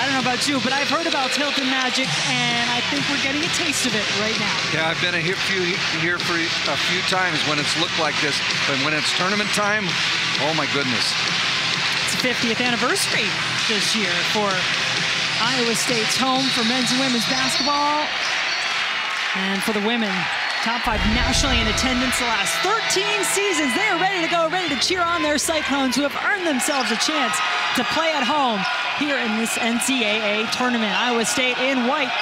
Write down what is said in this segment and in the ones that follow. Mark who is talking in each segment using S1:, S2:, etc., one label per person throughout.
S1: I don't know about you, but I've heard about Hilton Magic, and I think we're getting a taste of it right now.
S2: Yeah, I've been a here, few, here for a few times when it's looked like this, but when it's tournament time, oh my goodness.
S1: It's the 50th anniversary this year for Iowa State's home for men's and women's basketball. And for the women, top five nationally in attendance the last 13 seasons. They are ready to go, ready to cheer on their Cyclones who have earned themselves a chance to play at home here in this NCAA tournament. Iowa State in white,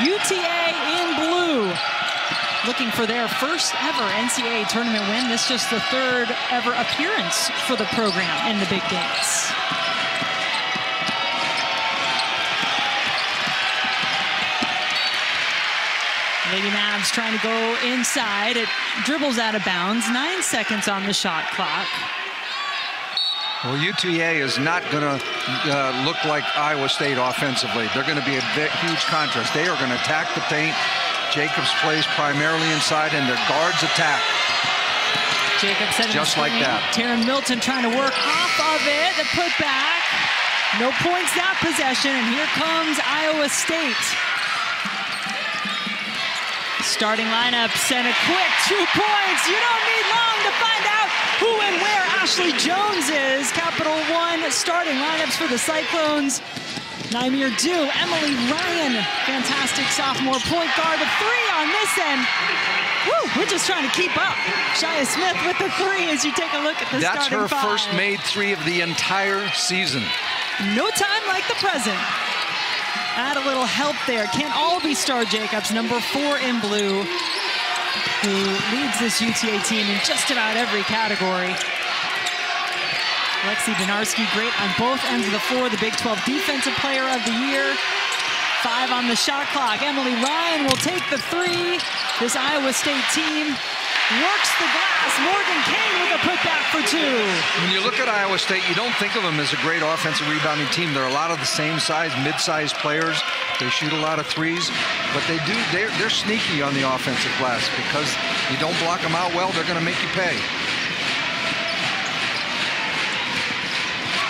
S1: UTA in blue. Looking for their first ever NCAA tournament win. This is just the third ever appearance for the program in the big dance. Lady Mavs trying to go inside. It dribbles out of bounds. Nine seconds on the shot clock.
S2: Well, UTA is not going to uh, look like Iowa State offensively. They're going to be a big, huge contrast. They are going to attack the paint. Jacobs plays primarily inside, and their guards attack.
S1: Jacobs
S2: just like that.
S1: Taryn Milton trying to work off of it. The putback. No points that possession, and here comes Iowa State. Starting lineup sent a quick two points. You don't need long to find out who and where Ashley Joens is. Capital One starting lineups for the Cyclones. Nyamer Diew, Emily Ryan, fantastic sophomore point guard. A three on this end. Woo, we're just trying to keep up. Shia Smith with the three as you take a look at the
S2: That's
S1: starting
S2: her
S1: five.
S2: first made three of the entire season.
S1: No time like the present. Add a little help there. Can't all be Starr Jacobs, number four in blue, who leads this UTA team in just about every category. Lexi Donarski, great on both ends of the floor, the Big 12 Defensive Player of the Year. Five on the shot clock. Emily Ryan will take the three. This Iowa State team works the glass. Morgan Kane with a putback for two.
S2: When you look at Iowa State, you don't think of them as a great offensive rebounding team. They're a lot of the same size, mid-sized players. They shoot a lot of threes, but they do. They're, they're sneaky on the offensive glass because you don't block them out well, they're going to make you pay.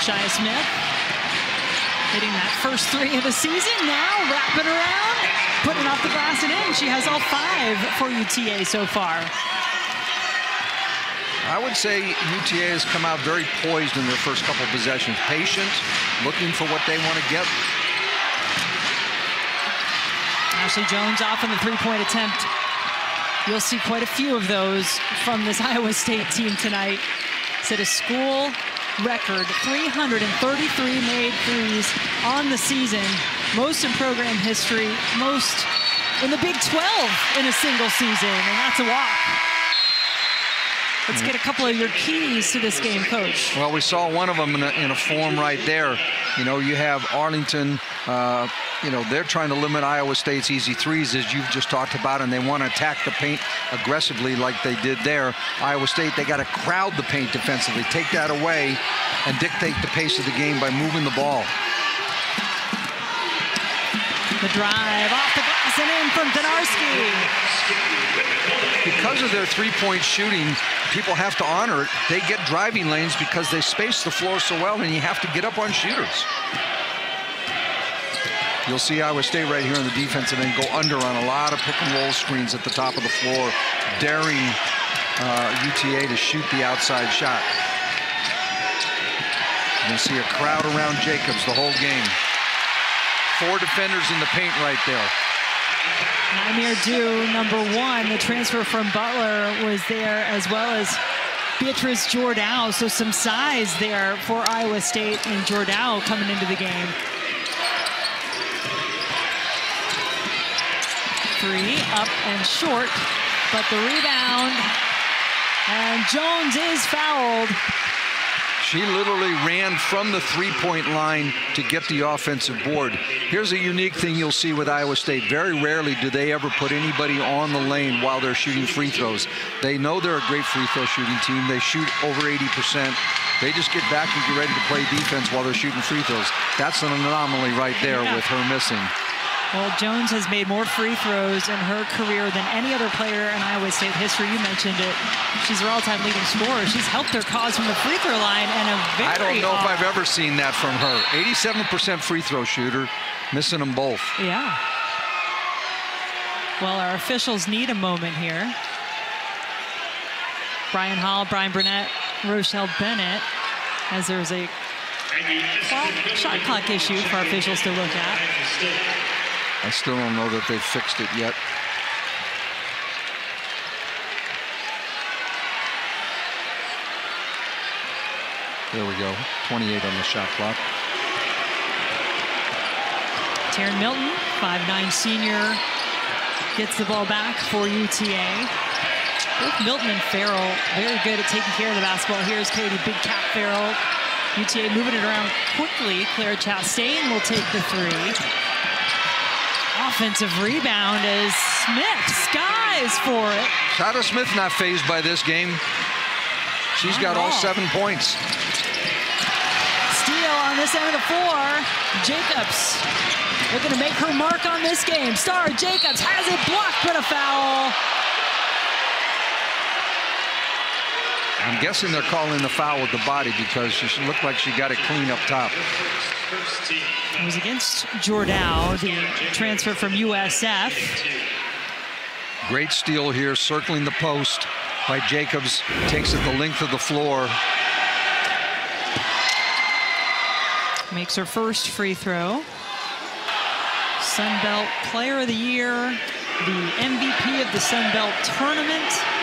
S1: Shia Smith hitting that first three of the season. Now wrapping around, putting off the glass and in. She has all five for UTA so far.
S2: I would say UTA has come out very poised in their first couple possessions. Patient, looking for what they want to get.
S1: Ashley Joens off on the three-point attempt. You'll see quite a few of those from this Iowa State team tonight. Set a school record 333 made threes on the season, most in program history, most in the Big 12 in a single season, and that's a walk. Let's get a couple of your keys to this game, Coach.
S2: Well, we saw one of them in a, in a form right there. You know, you have Arlington, uh, you know, they're trying to limit Iowa State's easy threes, as you've just talked about, and they want to attack the paint aggressively like they did there. Iowa State, they got to crowd the paint defensively, take that away, and dictate the pace of the game by moving the ball.
S1: The drive off the glass and in from Donarski.
S2: Because of their three-point shooting, people have to honor it. They get driving lanes because they space the floor so well, and you have to get up on shooters. You'll see Iowa State right here on the defensive end go under on a lot of pick and roll screens at the top of the floor, daring uh, UTA to shoot the outside shot. You'll see a crowd around Jacobs the whole game. Four defenders in the paint right there.
S1: Nyamer Diew, number one, the transfer from Butler was there, as well as Beatriz Jordão. So some size there for Iowa State and Jordow coming into the game. Three up and short, but the rebound. And Joens is fouled.
S2: She literally ran from the three-point line to get the offensive board. Here's a unique thing you'll see with Iowa State. Very rarely do they ever put anybody on the lane while they're shooting free throws. They know they're a great free throw shooting team. They shoot over 80%. They just get back and get ready to play defense while they're shooting free throws. That's an anomaly right there with her missing.
S1: Well, Joens has made more free throws in her career than any other player in Iowa State history. You mentioned it. She's her all-time leading scorer. She's helped their cause from the free throw line and a very
S2: I don't know
S1: odd...
S2: if I've ever seen that from her. 87% free throw shooter, missing them both.
S1: Yeah. Well, our officials need a moment here. Brian Hall, Brian Burnett, Rochelle Bennett, as there's a clock, shot clock issue for officials to look at.
S2: I still don't know that they've fixed it yet. There we go. 28 on the shot clock.
S1: Taryn Milton, 5'9 senior, gets the ball back for UTA. Both Milton and Farrell very good at taking care of the basketball. Here's Katie Big Cat Farrell. UTA moving it around quickly. Claire Chastain will take the three. Offensive rebound as Smith skies for it.
S2: Shada Smith not phased by this game. She's
S1: Not
S2: got all
S1: all.
S2: seven points.
S1: Steal on this end of the floor. Jacobs looking to make her mark on this game. Starr Jacobs has it blocked, but a foul.
S2: I'm guessing they're calling the foul with the body because she looked like she got it clean up top.
S1: It was against Jordão, the transfer from USF.
S2: Great steal here, circling the post by Jacobs. Takes it the length of the floor.
S1: Makes her first free throw. Sun Belt Player of the Year, the MVP of the Sun Belt Tournament.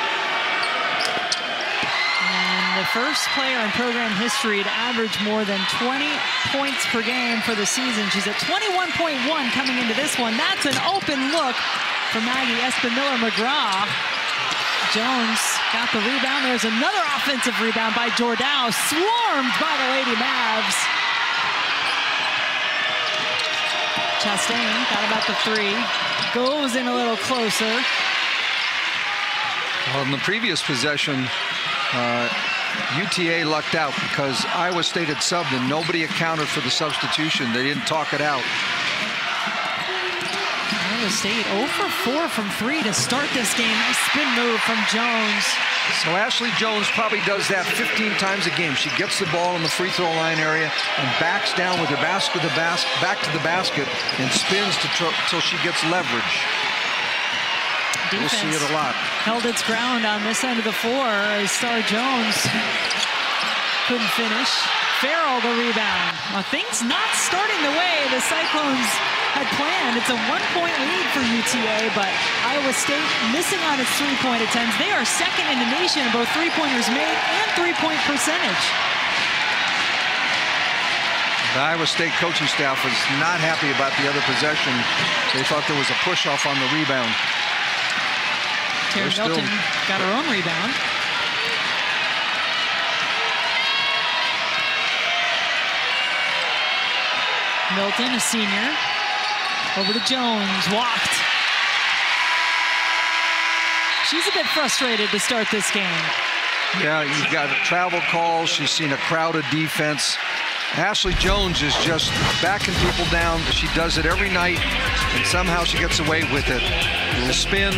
S1: The first player in program history to average more than 20 points per game for the season. She's at 21.1 coming into this one. That's an open look for Maggie Espenmiller-McGraw. Jones got the rebound. There's another offensive rebound by Jordão, swarmed by the Lady Mavs. Chastain got about the three, goes in a little closer.
S2: Well, in the previous possession, uh, UTA lucked out because Iowa State had subbed and nobody accounted for the substitution. They didn't talk it out.
S1: Iowa State 0 for 4 from 3 to start this game. Nice spin move from Joens.
S2: So Ashley Joens probably does that 15 times a game. She gets the ball in the free throw line area and backs down with her basket the bas back to the basket and spins to till she gets leverage.
S1: Defense
S2: We'll see it a lot.
S1: held its ground on this end of the floor as Star Jones couldn't finish. Farrell the rebound. Well, things not starting the way the Cyclones had planned. It's a one-point lead for UTA, but Iowa State missing on its three-point attempts. They are second in the nation in both three-pointers made and three-point percentage.
S2: The Iowa State coaching staff was not happy about the other possession. They thought there was a push-off on the rebound. Still-
S1: Milton got her own rebound. Milton, a senior. Over to Joens, walked. She's a bit frustrated to start this game.
S2: Yeah, you've got a travel calls. She's seen a crowded defense. Ashley Joens is just backing people down. She does it every night, and somehow she gets away with it. Little spin,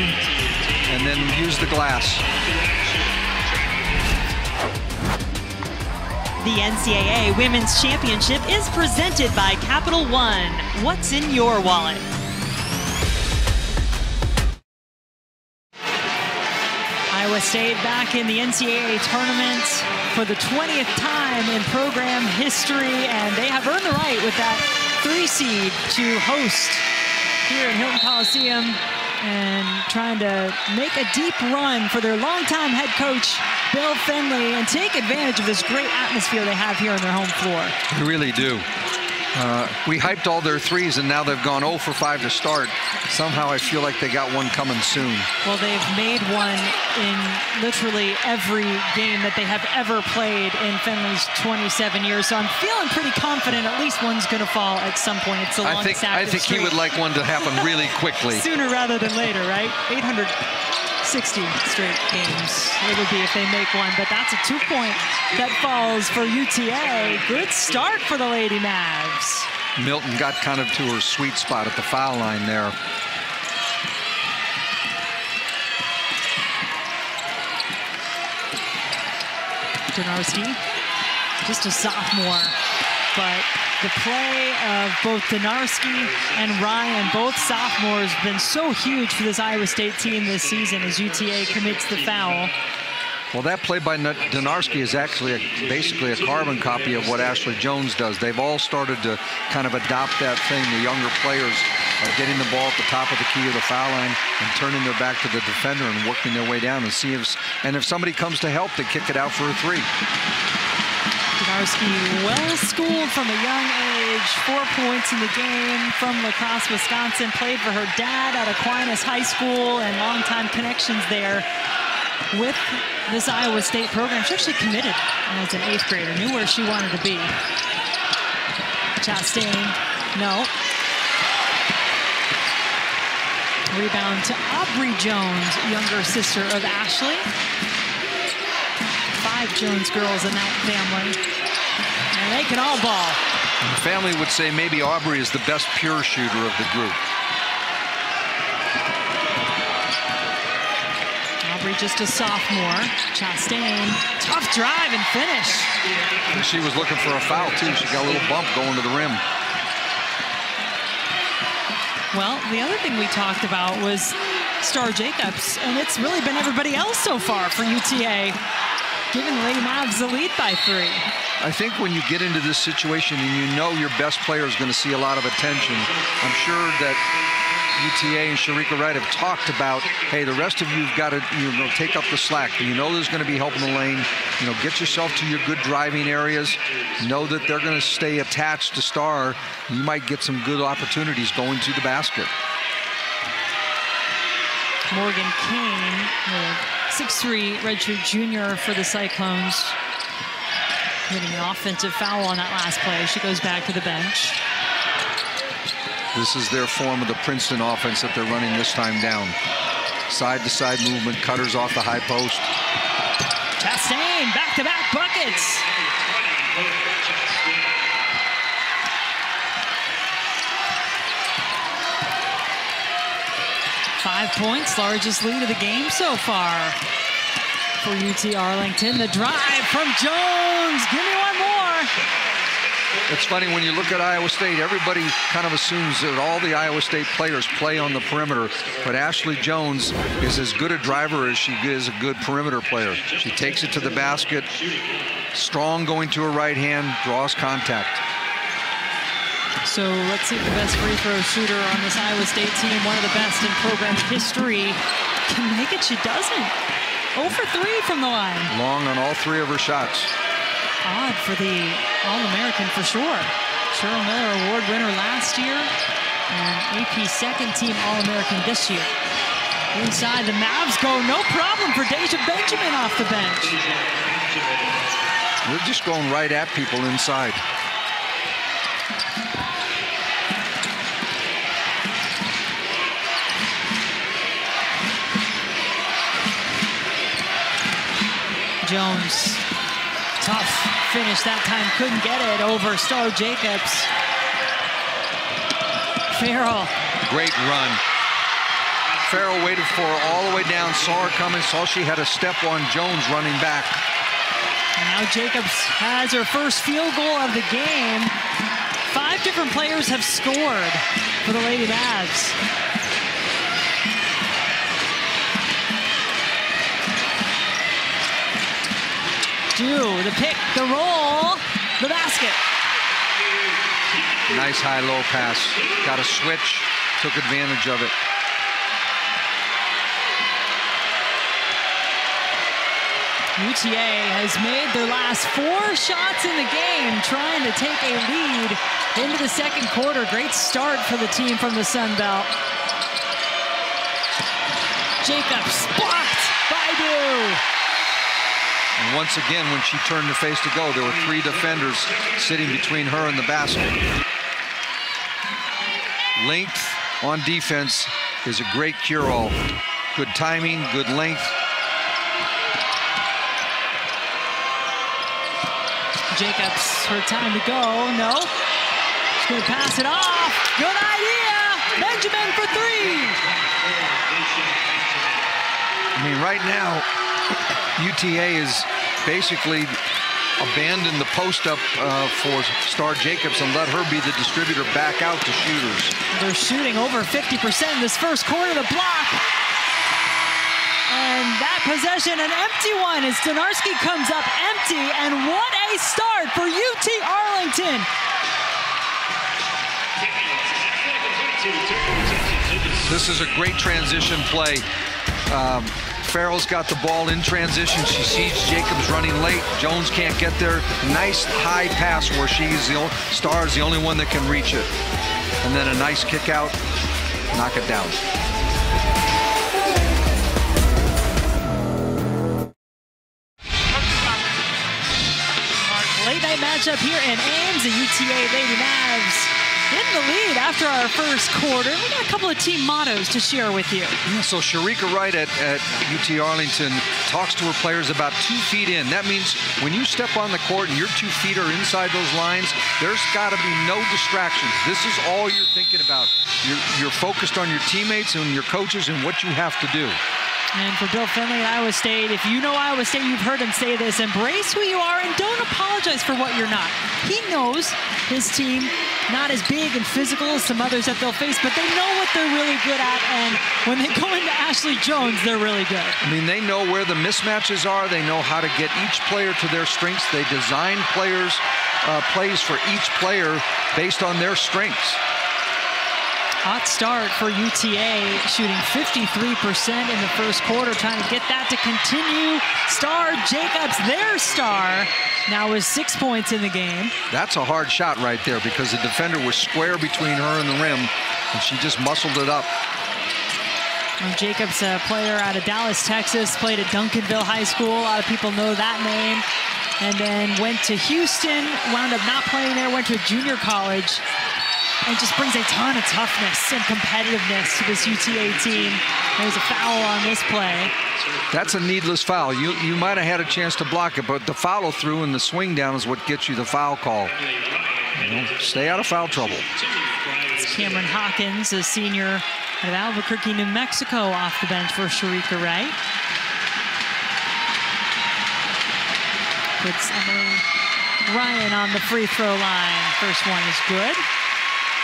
S2: and then use the glass.
S3: The NCAA Women's Championship is presented by Capital One. What's in your wallet?
S1: Iowa State back in the NCAA tournament for the 20th time in program history, and they have earned the right with that three seed to host here at Hilton Coliseum and trying to make a deep run for their longtime head coach, Bill Fennelly, and take advantage of this great atmosphere they have here on their home floor.
S2: You really do. Uh, we hyped all their threes, and now they've gone 0 for 5 to start. Somehow I feel like they got one coming soon.
S1: Well, they've made one in literally every game that they have ever played in Fennelly's 27 years. So I'm feeling pretty confident at least one's going to fall at some point. It's the
S2: I
S1: longest
S2: think I think he would like one to happen really quickly.
S1: sooner rather than later, right? 860 straight games it would be if they make one, but that's a two point that falls for UTA. Good start for the Lady Mavs.
S2: Milton got kind of to her sweet spot at the foul line there.
S1: Donarski, just a sophomore, but the play of both Donarski and Ryan, both sophomores, has been so huge for this Iowa State team this season as UTA commits the foul.
S2: Well, that play by Donarski is actually a, basically a carbon copy of what Ashley Joens does. They've all started to kind of adopt that thing. The younger players are getting the ball at the top of the key of the foul line and turning their back to the defender and working their way down and see if and if somebody comes to help, they kick it out for a three.
S1: Donarski, well schooled from a young age, four points in the game from La Crosse, Wisconsin. Played for her dad at Aquinas High School and longtime connections there with this Iowa State program. She actually committed as an eighth grader, knew where she wanted to be. Chastain, no. Rebound to Aubrey Joens, younger sister of Ashley. Five Joens girls in that family. And they can all ball.
S2: The family would say maybe Aubrey is the best pure shooter of the group.
S1: Aubrey just a sophomore. Chastain, tough drive and finish.
S2: And she was looking for a foul, too. She got a little bump going to the rim.
S1: Well, the other thing we talked about was Starr Jacobs, and it's really been everybody else so far for UTA, giving Lady Mavs the lead by three.
S2: I think when you get into this situation and you know your best player is going to see a lot of attention, I'm sure that UTA and Shereka Wright have talked about, hey, the rest of you've got to you know take up the slack. You know there's going to be help in the lane. You know, get yourself to your good driving areas. Know that they're going to stay attached to Starr. You might get some good opportunities going to the basket.
S1: Morgan Kane, 6'3 redshirt junior for the Cyclones, getting an offensive foul on that last play. She goes back to the bench.
S2: This is their form of the Princeton offense that they're running this time down. Side to side movement, cutters off the high post.
S1: Chastain, back to back buckets. Five points, largest lead of the game so far for UT Arlington. The drive from Joens. Give me one more.
S2: It's funny when you look at Iowa State, everybody kind of assumes that all the Iowa State players play on the perimeter, but Ashley Joens is as good a driver as she is a good perimeter player. She takes it to the basket, strong going to her right hand, draws contact.
S1: So let's see if the best free throw shooter on this Iowa State team, one of the best in program history, can make it. She doesn't. 0 for 3 from the line.
S2: Long on all three of her shots
S1: odd for the All-American for sure. Cheryl Miller Award winner last year and AP second team All-American this year. Inside the Mavs go, no problem for Deja Benjamin off the bench.
S2: We're just going right at people inside.
S1: Joens tough finish that time. Couldn't get it over Star Jacobs. Farrell.
S2: Great run. Farrell waited for her all the way down, saw her coming, saw she had a step on Joens running back.
S1: And now Jacobs has her first field goal of the game. Five different players have scored for the Lady Mavs. do. The pick, the roll, the basket.
S2: Nice high-low pass. Got a switch, took advantage of it.
S1: UTA has made their last four shots in the game, trying to take a lead into the second quarter. Great start for the team from the Sun Belt. Jacobs blocked by Diew.
S2: And once again, when she turned her face to go, there were three defenders sitting between her and the basket. Length on defense is a great cure-all. Good timing, good length.
S1: Jacobs, her time to go. No. She's Gonna pass it off. Good idea. Benjamin for three.
S2: I mean, right now, UTA is basically abandoned the post up uh, for Starr Jacobs and let her be the distributor back out to shooters.
S1: They're shooting over 50% in this first quarter. The block. And that possession, an empty one as Donarski comes up empty. And what a start for UT Arlington.
S2: This is a great transition play. Um, Farrell's got the ball in transition. She sees Jacobs running late. Joens can't get there. Nice high pass where she's the only, Starr is the only one that can reach it. And then a nice kick out, knock it down.
S1: Matchup here in Ames. The UTA Lady Mavs in the lead after our first quarter. We got a couple of team mottos to share with you.
S2: Yeah, so Shereka Wright at, at UT Arlington talks to her players about two feet in. That means when you step on the court and your two feet are inside those lines, there's got to be no distractions. This is all you're thinking about. You're, you're focused on your teammates and your coaches and what you have to do.
S1: And for Bill Fennelly at Iowa State, if you know Iowa State, you've heard him say this embrace who you are and don't apologize for what you're not. He knows his team not as big and physical as some others that they'll face, but they know what they're really good at. And when they go into Ashley Joens, they're really good.
S2: I mean, they know where the mismatches are. They know how to get each player to their strengths. They design players, uh, plays for each player based on their strengths.
S1: Hot start for UTA, shooting 53% in the first quarter, trying to get that to continue. Starr Jacobs, their star, now with six points in the game.
S2: That's a hard shot right there because the defender was square between her and the rim, and she just muscled it up.
S1: Well, Jacobs, a player out of Dallas, Texas, played at Duncanville High School. A lot of people know that name. And then went to Houston, wound up not playing there, went to a junior college, and just brings a ton of toughness and competitiveness to this UTA team. There's a foul on this play.
S2: That's a needless foul. You you might have had a chance to block it, but the follow through and the swing down is what gets you the foul call. You know, stay out of foul trouble.
S1: It's Cameron Hawkins, a senior out of Albuquerque, New Mexico, off the bench for Shereka Wright. Puts Emily Ryan on the free throw line. First one is good.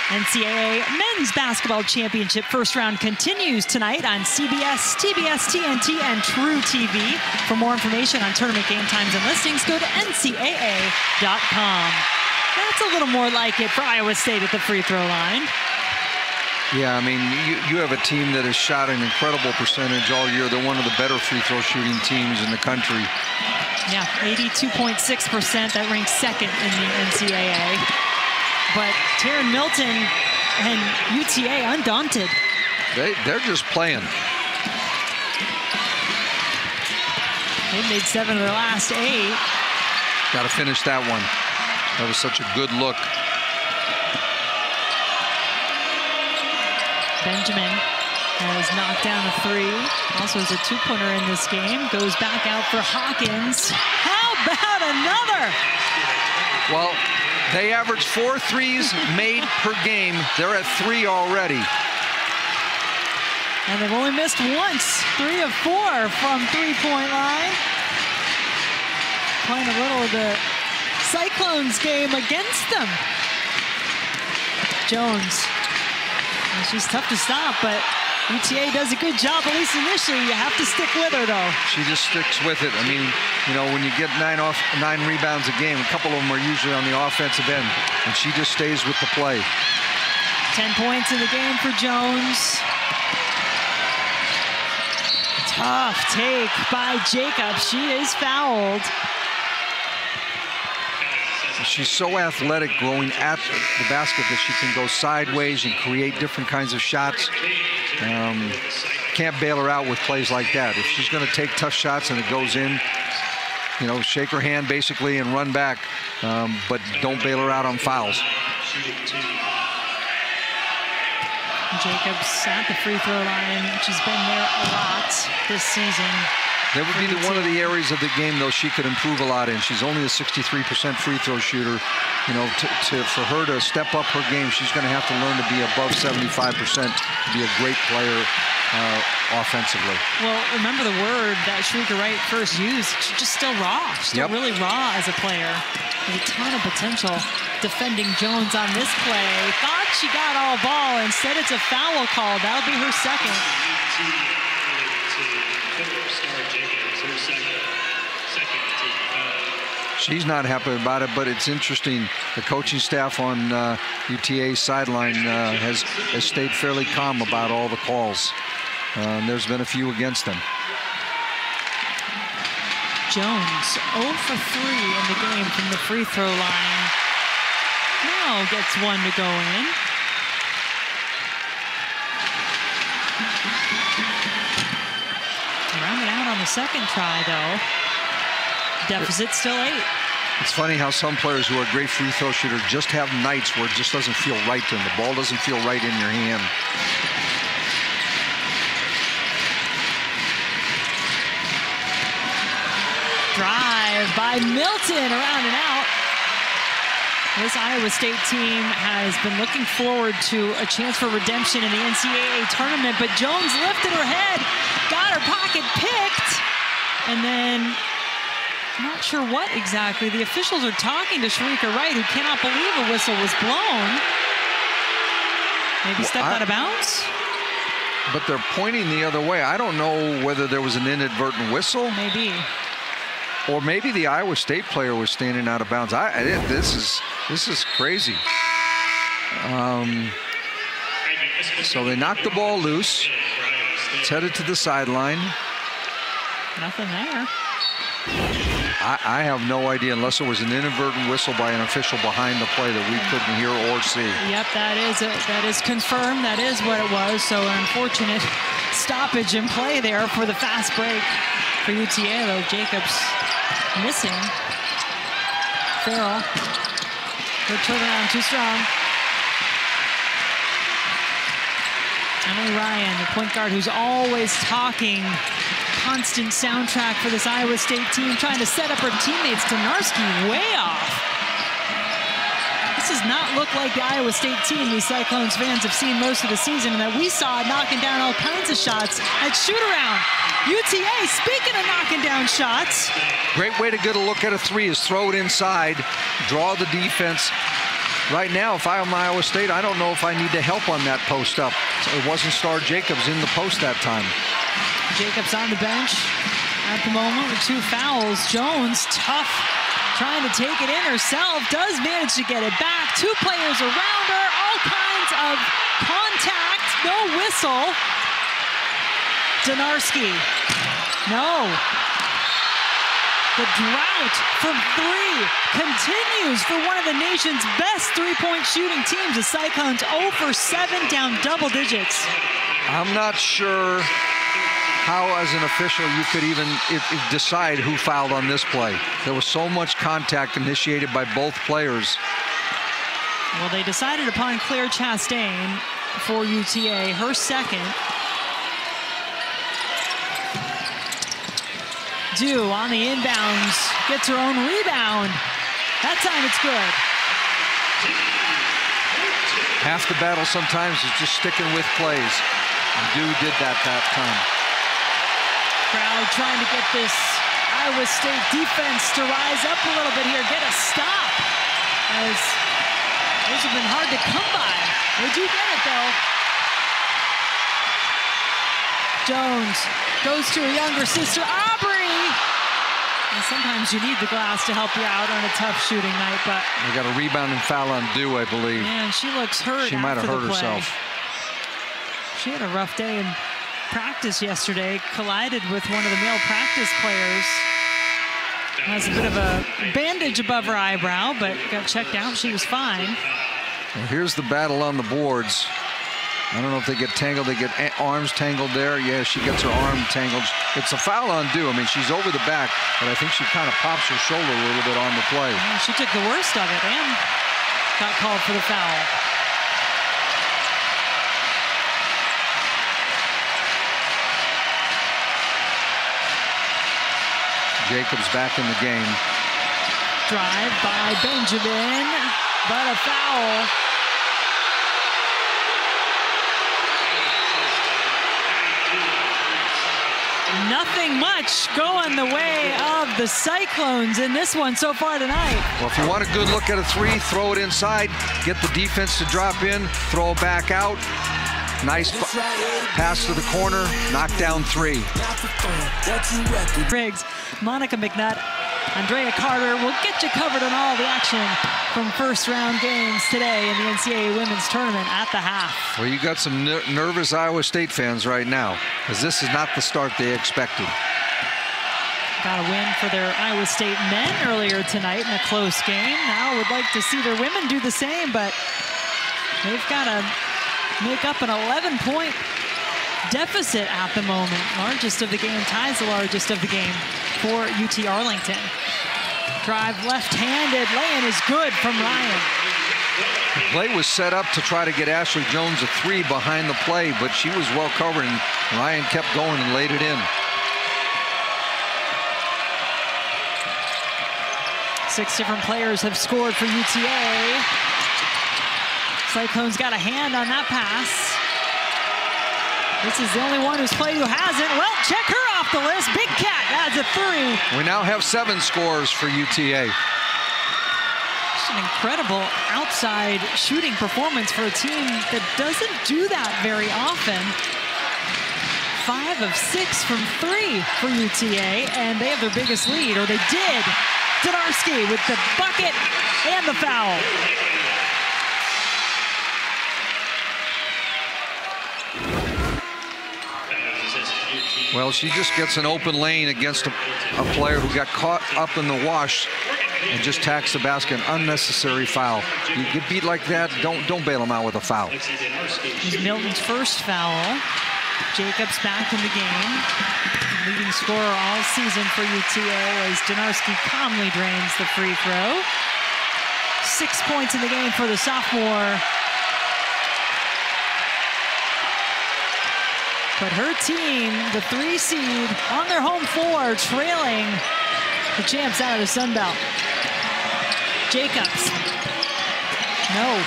S1: NCAA Men's Basketball Championship first round continues tonight on CBS, TBS, TNT, and truTV. For more information on tournament game times and listings, go to ncaa.com. That's a little more like it for Iowa State at the free throw line.
S2: Yeah, I mean, you, you have a team that has shot an incredible percentage all year. They're one of the better free throw shooting teams in the country.
S1: Yeah, 82.6%. That ranks second in the NCAA. But Taryn Milton and UTA undaunted.
S2: They, they're just playing.
S1: They made seven of their last eight.
S2: Got to finish that one. That was such a good look.
S1: Benjamin has knocked down a three. Also has a two-pointer in this game. Goes back out for Hawkins. How about another?
S2: Well, they average four threes made per game. They're at three already.
S1: And they've only missed once. Three of four from three-point line. Playing a little of the Cyclones game against them. Jones. She's tough to stop, but UTA does a good job, at least initially. You have to stick with her, though.
S2: She just sticks with it. I mean, you know, when you get nine off nine rebounds a game, a couple of them are usually on the offensive end, and she just stays with the play.
S1: 10 points in the game for Joens. Tough take by Jacob. She is fouled.
S2: She's so athletic growing at the basket that she can go sideways and create different kinds of shots. Um, can't bail her out with plays like that. If she's going to take tough shots and it goes in, you know, shake her hand basically and run back, um, but don't bail her out on fouls.
S1: Jacobs at the free throw line. which has been there a lot this season.
S2: That would be the, one of the areas of the game, though, she could improve a lot in. She's only a 63% free throw shooter. You know, to, to, for her to step up her game, she's going to have to learn to be above 75% to be a great player uh, offensively.
S1: Well, remember the word that Shereka Wright first used. She's just still raw. Still yep. really raw as a player. There's a ton of potential defending Joens on this play. Thought she got all ball. Instead, it's a foul call. That'll be her second.
S2: She's not happy about it, but it's interesting. The coaching staff on uh, UTA's sideline uh, has, has stayed fairly calm about all the calls. Uh, there's been a few against them.
S1: Joens 0 for 3 in the game from the free throw line. Now gets one to go in. On the second try, though. Deficit still eight.
S2: It's funny how some players who are great free throw shooters just have nights where it just doesn't feel right to them. The ball doesn't feel right in your hand.
S1: Drive by Milton around and out. This Iowa State team has been looking forward to a chance for redemption in the NCAA tournament, but Joens lifted her head, got her pocket picked, and then not sure what exactly. The officials are talking to Shereka Wright, who cannot believe a whistle was blown. Maybe well, stepped I, out of bounds?
S2: But they're pointing the other way. I don't know whether there was an inadvertent whistle.
S1: Maybe.
S2: Or maybe the Iowa State player was standing out of bounds. I, I this is this is crazy. Um, so they knocked the ball loose. It's headed to the sideline.
S1: Nothing there.
S2: I, I, have no idea unless it was an inadvertent whistle by an official behind the play that we couldn't hear or see.
S1: Yep, that is it. That is confirmed. That is what it was. So an unfortunate stoppage in play there for the fast break for UTA, though. Jacobs missing. Farrell. Good turnaround, too strong. Emily Ryan, the point guard who's always talking constant soundtrack for this Iowa State team, trying to set up her teammates. Donarski way off. This does not look like the Iowa State team these Cyclones fans have seen most of the season and that we saw knocking down all kinds of shots at shoot-around. UTA, speaking of knocking down shots.
S2: Great way to get a look at a three is throw it inside, draw the defense. Right now, if I'm Iowa State, I don't know if I need to help on that post up. It wasn't Starr Jacobs in the post that time.
S1: Jacobs on the bench at the moment with two fouls. Joens, tough, trying to take it in herself, does manage to get it back. Two players around her, all kinds of contact, no whistle. Donarski, no. The drought from three continues for one of the nation's best three-point shooting teams. The Cyclones 0 for 7 down double digits.
S2: I'm not sure how, as an official, you could even if, if decide who fouled on this play. There was so much contact initiated by both players.
S1: Well, they decided upon Claire Chastain for UTA, her second. Diew on the inbounds, gets her own rebound. That time it's good.
S2: Half the battle sometimes is just sticking with plays. And Diew did that that time
S1: crowd trying to get this Iowa State defense to rise up a little bit here, get a stop. As those have been hard to come by. They do get it though. Joens goes to her younger sister, Aubrey. And sometimes you need the glass to help you out on a tough shooting night, but
S2: they got a rebound and foul on Diew, I believe.
S1: Man, she looks hurt.
S2: She might have hurt herself.
S1: She had a rough day and practice yesterday, collided with one of the male practice players. Has a bit of a bandage above her eyebrow, but got checked out. She was fine.
S2: Well, here's the battle on the boards. I don't know if they get tangled. They get arms tangled there. Yeah, she gets her arm tangled. It's a foul on Diew. I mean, she's over the back, but I think she kind of pops her shoulder a little bit on the play.
S1: Yeah, she took the worst of it and got called for the foul.
S2: Jacobs back in the game.
S1: Drive by Benjamin, but a foul. Nothing much going the way of the Cyclones in this one so far tonight.
S2: Well, if you want a good look at a three, throw it inside, get the defense to drop in, throw it back out. Nice pass to the corner, knock down three.
S1: Briggs, Monica McNutt, Andraya Carter will get you covered on all the action from first round games today in the NCAA women's tournament at the half.
S2: Well, you got some ner nervous Iowa State fans right now because this is not the start they expected.
S1: Got a win for their Iowa State men earlier tonight in a close game. Now would like to see their women do the same, but they've got to make up an 11 point deficit at the moment. Largest of the game, ties the largest of the game for UT Arlington. Drive left-handed, lay-in is good from Ryan.
S2: The play was set up to try to get Ashley Joens a three behind the play, but she was well covered, and Ryan kept going and laid it in.
S1: Six different players have scored for UTA. Cyclones got a hand on that pass. This is the only one who's played who hasn't. Well, check her off the list. Big Cat adds a three.
S2: We now have seven scores for UTA.
S1: Just an incredible outside shooting performance for a team that doesn't do that very often. Five of six from three for UTA, and they have their biggest lead, or they did. Donarski with the bucket and the foul.
S2: Well, she just gets an open lane against a, a, player who got caught up in the wash and just tacks the basket. An unnecessary foul. You get beat like that, don't don't bail him out with a foul.
S1: He's Milton's first foul. Jacobs back in the game. Leading scorer all season for UTA as Donarski calmly drains the free throw. Six points in the game for the sophomore. But her team, the three seed, on their home floor, trailing the champs out of the Sun Belt. Jacobs. No.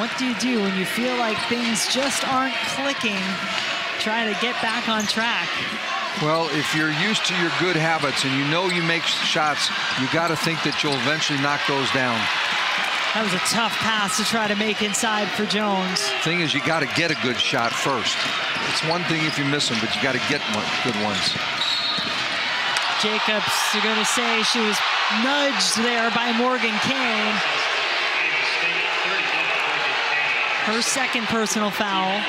S1: What do you do when you feel like things just aren't clicking? Try to get back on track.
S2: Well, if you're used to your good habits and you know you make shots, you got to think that you'll eventually knock those down.
S1: That was a tough pass to try to make inside for Joens.
S2: Thing is, you got to get a good shot first. It's one thing if you miss them, but you got to get good ones.
S1: Jacobs, you're going to say she was nudged there by Morgan Kane. Her second personal foul.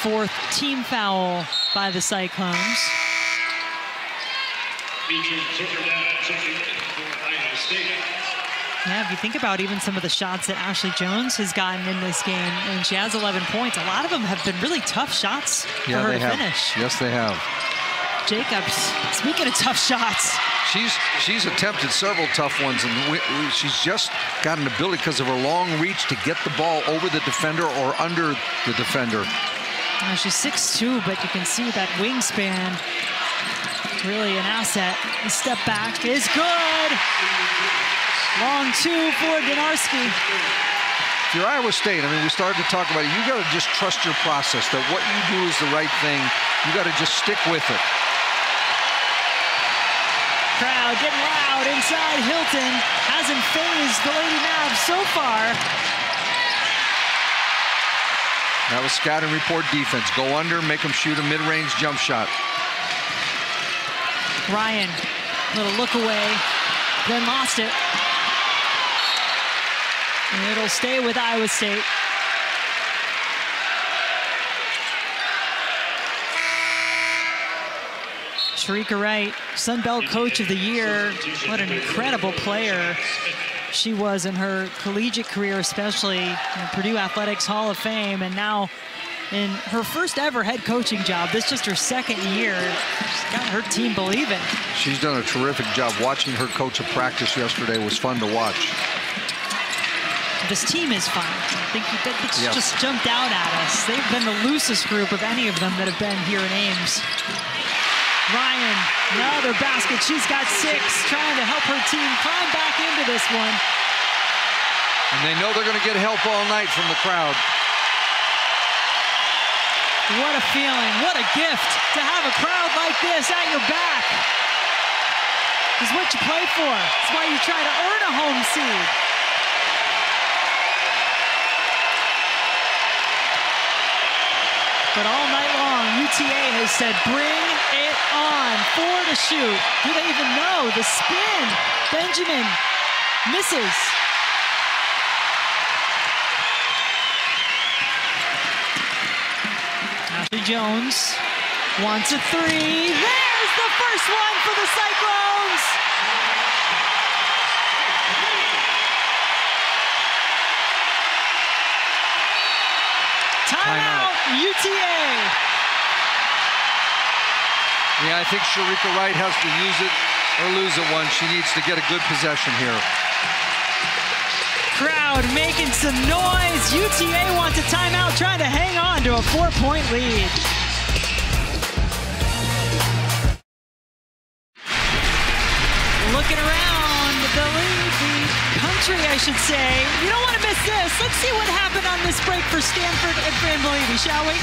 S1: Fourth team foul by the Cyclones. Yeah, if you think about even some of the shots that Ashley Joens has gotten in this game, and she has 11 points, a lot of them have been really tough shots
S2: yeah,
S1: for her
S2: they
S1: to
S2: have.
S1: finish.
S2: Yes, they have.
S1: Jacobs, speaking of tough shots.
S2: She's she's attempted several tough ones, and we, we, she's just got an ability because of her long reach to get the ball over the defender or under the defender.
S1: Uh, she's 6'2", but you can see that wingspan really an asset. The step back is good. Long two for Donarski.
S2: If you're Iowa State, I mean, we started to talk about it. You got to just trust your process, that what you do is the right thing. You got to just stick with it.
S1: Crowd getting loud inside Hilton. Hasn't phased the Lady Mavs so far.
S2: That was scout and report defense. Go under, make them shoot a mid-range jump shot.
S1: Ryan, little look away, then lost it. And it'll stay with Iowa State. Shereka Wright, Sun Belt Coach of the Year. What an incredible player she was in her collegiate career, especially in Purdue Athletics Hall of Fame, and now in her first ever head coaching job. This is just her second year. She's got her team believing.
S2: She's done a terrific job. Watching her coach a practice yesterday was fun to watch.
S1: This team is fun. I think that it's
S2: Yes.
S1: just jumped out at us. They've been the loosest group of any of them that have been here in Ames. Ryan, another basket. She's got six, trying to help her team climb back into this one.
S2: And they know they're going to get help all night from the crowd.
S1: What a feeling. What a gift to have a crowd like this at your back. Is what you play for. It's why you try to earn a home seed. But all night long, UTA has said, bring it on. Four to shoot. Do they even know? The spin. Benjamin misses. Ashley Joens wants a three. There's the first one for the Cyclones. Timeout, UTA.
S2: Yeah, I think Shereka Wright has to use it or lose it one. She needs to get a good possession here.
S1: Crowd making some noise. UTA wants a timeout, trying to hang on to a four-point lead. I should say. You don't want to miss this. Let's see what happened on this break for Stanford and Fran shall we?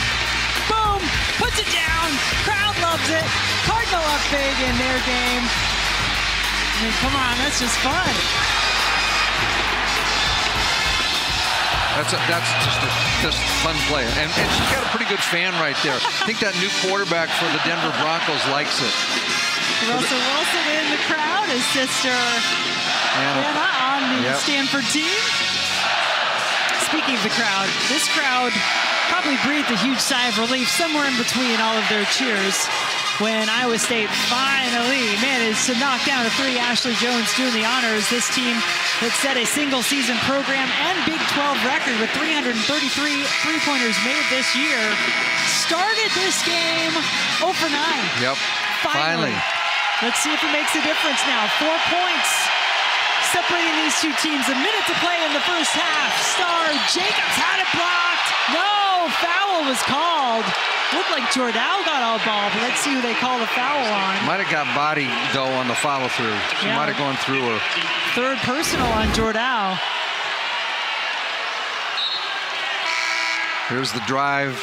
S1: Boom! Puts it down. Crowd loves it. Cardinal up big in their game. I mean, come on, that's just fun.
S2: That's a, that's just a just fun play, and, and she's got a pretty good fan right there. I think that new quarterback for the Denver Broncos likes it.
S1: Russell Wilson in the crowd, his sister
S2: Anna.
S1: Anna on the
S2: Yep.
S1: Stanford team. Speaking of the crowd, this crowd probably breathed a huge sigh of relief somewhere in between all of their cheers when Iowa State finally managed to knock down a three. Ashley Joens doing the honors. This team that set a single season program and Big 12 record with 333 three-pointers made this year. Started this game 0 for 9.
S2: Yep.
S1: Finally.
S2: Finally.
S1: Let's see if it makes a difference now. Four points separating these two teams. A minute to play in the first half. Starr Jacobs had it blocked. No, foul was called. Looked like Jordão got all ball, but let's see who they call the foul on.
S2: Might have got body though on the follow through. She
S1: Yeah.
S2: might have gone through her.
S1: Third personal on Jordão.
S2: Here's the drive.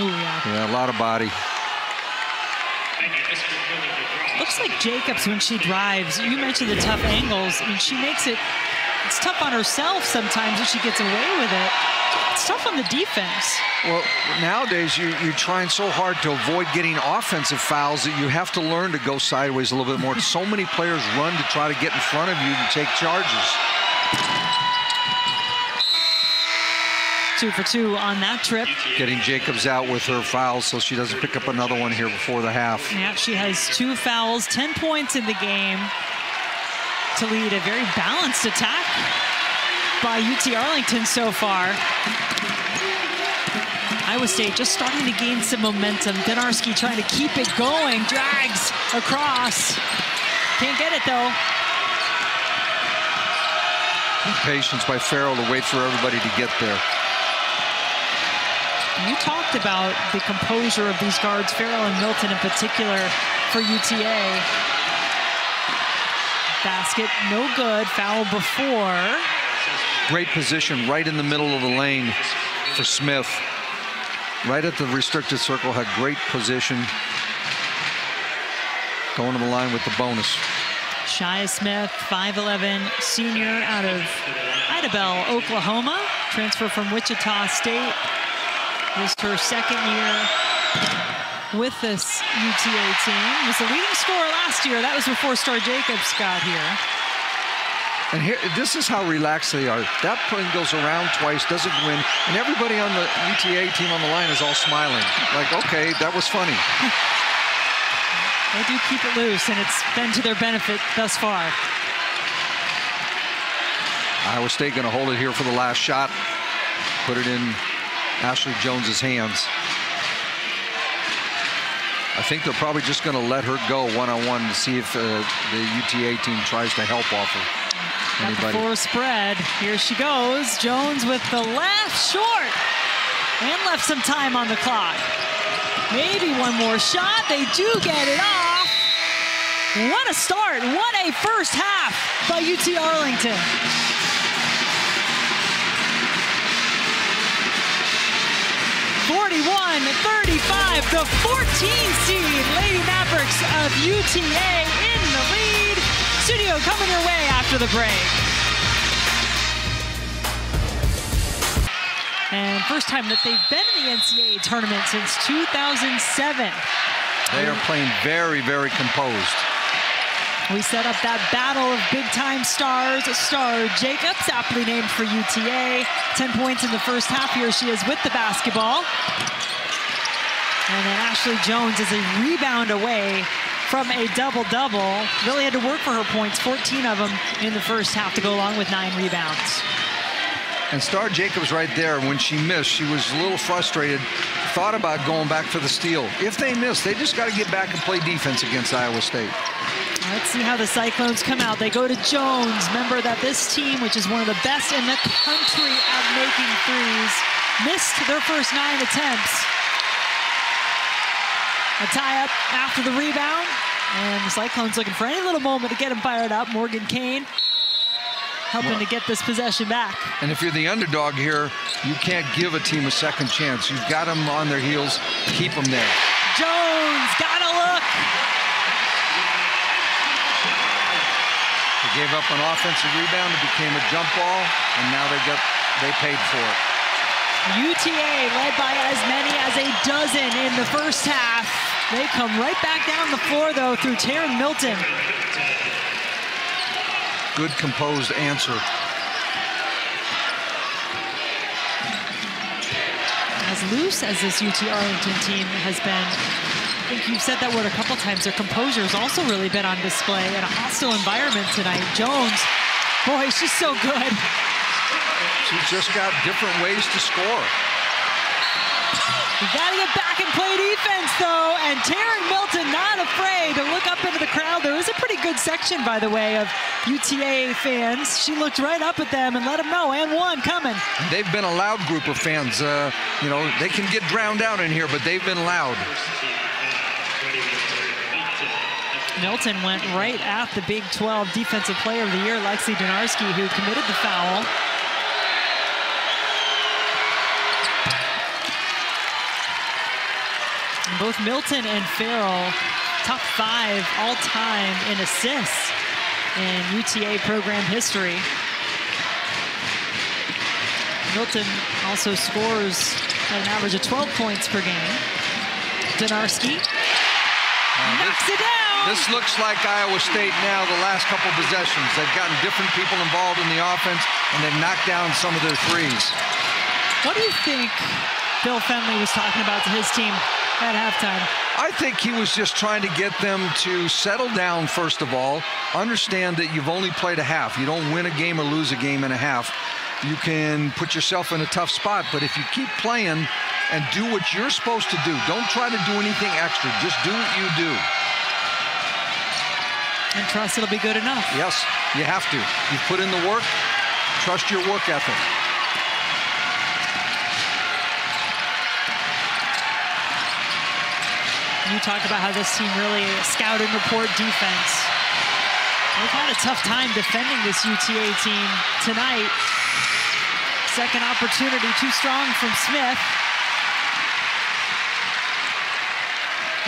S1: Ooh, yeah.
S2: Yeah, a lot of body.
S1: Looks like Jacobs when she drives. You mentioned the tough angles. I mean, she makes it. It's tough on herself sometimes if she gets away with it. It's tough on the defense.
S2: Well, nowadays you, you're trying so hard to avoid getting offensive fouls that you have to learn to go sideways a little bit more. so many players run to try to get in front of you and take charges.
S1: Two for two on that trip.
S2: Getting Jacobs out with her fouls so she doesn't pick up another one here before the half.
S1: Yeah, she has two fouls, 10 points in the game to lead a very balanced attack by UT Arlington so far. Iowa State just starting to gain some momentum. Donarski trying to keep it going, drags across. Can't get it though.
S2: Patience by Farrell to wait for everybody to get there.
S1: You talked about the composure of these guards, Farrell and Milton in particular for UTA. Basket, no good. Foul before.
S2: Great position right in the middle of the lane for Smith. Right at the restricted circle, had great position. Going to the line with the bonus.
S1: Shia Smith, 5'11", senior out of Idabel, Oklahoma. Transfer from Wichita State. This is her second year with this UTA team. Was the leading scorer last year. That was before Starr Jacobs got here.
S2: And here, this is how relaxed they are. That plane goes around twice, doesn't win, and everybody on the UTA team on the line is all smiling. Like, okay, that was funny.
S1: They do keep it loose, and it's been to their benefit thus far.
S2: Iowa State going to hold it here for the last shot. Put it in Ashley Joens's hands. I think they're probably just going to let her go one-on-one to see if uh, the UTA team tries to help off her. anybody.
S1: Four spread. Here she goes. Joens with the left short and left some time on the clock. Maybe one more shot. They do get it off. What a start. What a first half by UT Arlington. The 14 seed Lady Mavericks of UTA in the lead. Studio coming your way after the break. And first time that they've been in the NCAA tournament since 2007.
S2: They are playing very, very composed.
S1: We set up that battle of big time stars. Starr Jacobs, aptly named for UTA. 10 points in the first half. Here she is with the basketball. And then Ashley Joens is a rebound away from a double double. Really had to work for her points, 14 of them in the first half to go along with nine rebounds.
S2: And Starr Jacobs right there, when she missed, she was a little frustrated, thought about going back for the steal. If they miss, they just got to get back and play defense against Iowa State.
S1: Let's see how the Cyclones come out. They go to Joens. Remember that this team, which is one of the best in the country at making threes, missed their first nine attempts. A tie up after the rebound. And the Cyclones looking for any little moment to get them fired up. Morgan Kane helping well, to get this possession back.
S2: And if you're the underdog here, you can't give a team a second chance. You've got them on their heels, keep them there.
S1: Joens, gotta look.
S2: They gave up an offensive rebound, it became a jump ball, and now they got they paid for it.
S1: UTA led by as many as a dozen in the first half. They come right back down the floor, though, through Taryn Milton
S2: good composed answer.
S1: As loose as this UT Arlington team has been, I think you've said that word a couple times, their composure has also really been on display in a hostile environment tonight. Joens, boy, she's so good.
S2: She's just got different ways to score.
S1: You got to get back and play defense, though. And Taryn Milton not afraid to look up into the crowd. There is a pretty good section, by the way, of UTA fans. She looked right up at them and let them know, and one coming.
S2: They've been a loud group of fans. Uh, you know, they can get drowned out in here, but they've been loud.
S1: Milton went right at the Big 12 Defensive Player of the Year, Lexi Donarski, who committed the foul. Both Milton and Farrell, top five all time in assists in UTA program history. Milton also scores at an average of 12 points per game. Donarski uh, knocks
S2: this,
S1: it down.
S2: This looks like Iowa State now the last couple possessions. They've gotten different people involved in the offense, and they've knocked down some of their threes.
S1: What do you think Bill Fennelly was talking about to his team at halftime?
S2: I think he was just trying to get them to settle down, first of all, understand that you've only played a half. You don't win a game or lose a game in a half. You can put yourself in a tough spot, but if you keep playing and do what you're supposed to do, don't try to do anything extra. Just do what you do.
S1: And trust it'll be good enough.
S2: Yes, you have to. You've put in the work, trust your work ethic.
S1: You talked about how this team really scout and report defense. They've had a tough time defending this UTA team tonight. Second opportunity, too strong from Smith.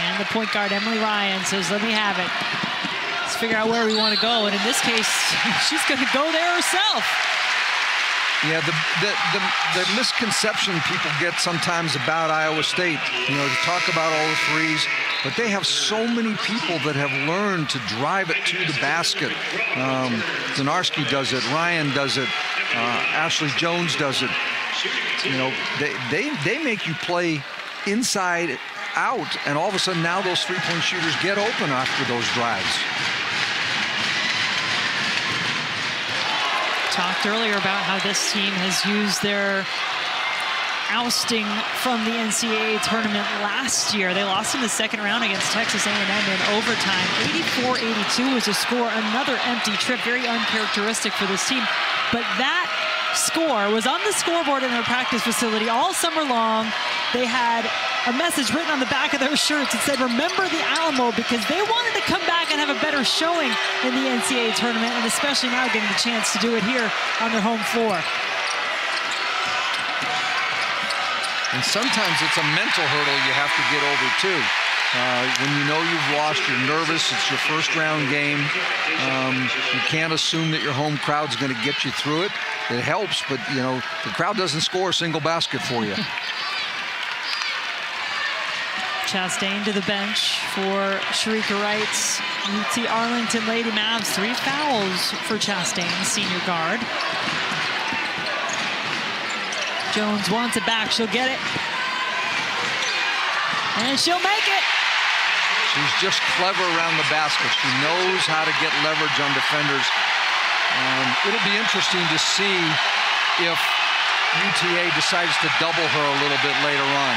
S1: And the point guard, Emily Ryan, says, let me have it. Let's figure out where we want to go. And in this case, she's going to go there herself.
S2: Yeah, the, the, the, the, misconception people get sometimes about Iowa State, you know, to talk about all the threes, but they have so many people that have learned to drive it to the basket. Um, Donarski does it, Ryan does it, uh, Ashley Joens does it. You know, they, they, they make you play inside out, and all of a sudden now those three-point shooters get open after those drives.
S1: Talked earlier about how this team has used their ousting from the NCAA tournament last year. They lost in the second round against Texas A&M in overtime. 84-82 was a score, another empty trip, very uncharacteristic for this team. But that score was on the scoreboard in their practice facility all summer long. They had a message written on the back of their shirts that said, remember the Alamo, because they wanted to come back and have a better showing in the NCAA tournament, and especially now getting the chance to do it here on their home floor.
S2: And sometimes it's a mental hurdle you have to get over too. Uh, when you know you've lost, you're nervous. It's your first round game. Um, you can't assume that your home crowd's going to get you through it. It helps, but you know the crowd doesn't score a single basket for you.
S1: Chastain to the bench for Shereka Wright's UT Arlington Lady Mavs. Three fouls for Chastain, senior guard. Joens wants it back. She'll get it. And she'll make it.
S2: She's just clever around the basket. She knows how to get leverage on defenders. And it'll be interesting to see if UTA decides to double her a little bit later on.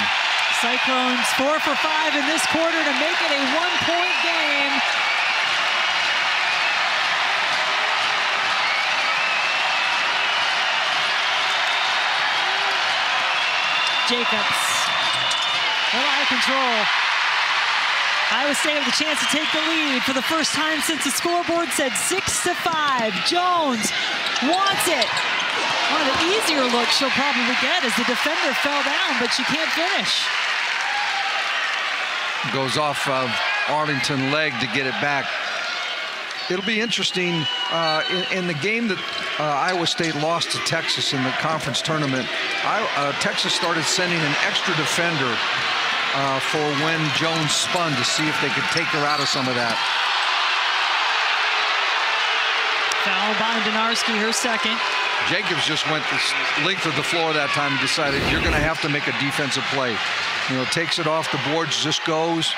S1: Cyclones four for five in this quarter to make it a one-point game. Jacobs, a lot of control. Iowa State with a chance to take the lead for the first time since the scoreboard said six to five. Joens wants it. One of the easier looks she'll probably get as the defender fell down, but she can't finish
S2: goes off of Arlington leg to get it back. It'll be interesting uh, in, in, the game that uh, Iowa State lost to Texas in the conference tournament. I, uh, Texas started sending an extra defender uh, for when Joens spun to see if they could take her out of some of that.
S1: Foul by Donarski, her second.
S2: Jacobs just went the length of the floor that time and decided you're going to have to make a defensive play. You know, takes it off the boards, just goes,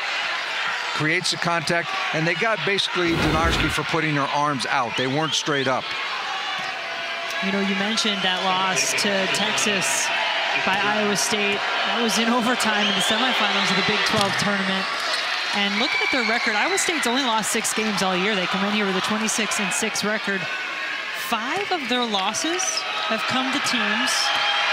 S2: creates the contact, and they got basically Donarski for putting her arms out. They weren't straight up.
S1: You know, you mentioned that loss to Texas by Iowa State. That was in overtime in the semifinals of the Big 12 tournament. And looking at their record, Iowa State's only lost six games all year. They come in here with a 26 and 6 record. Five of their losses have come to teams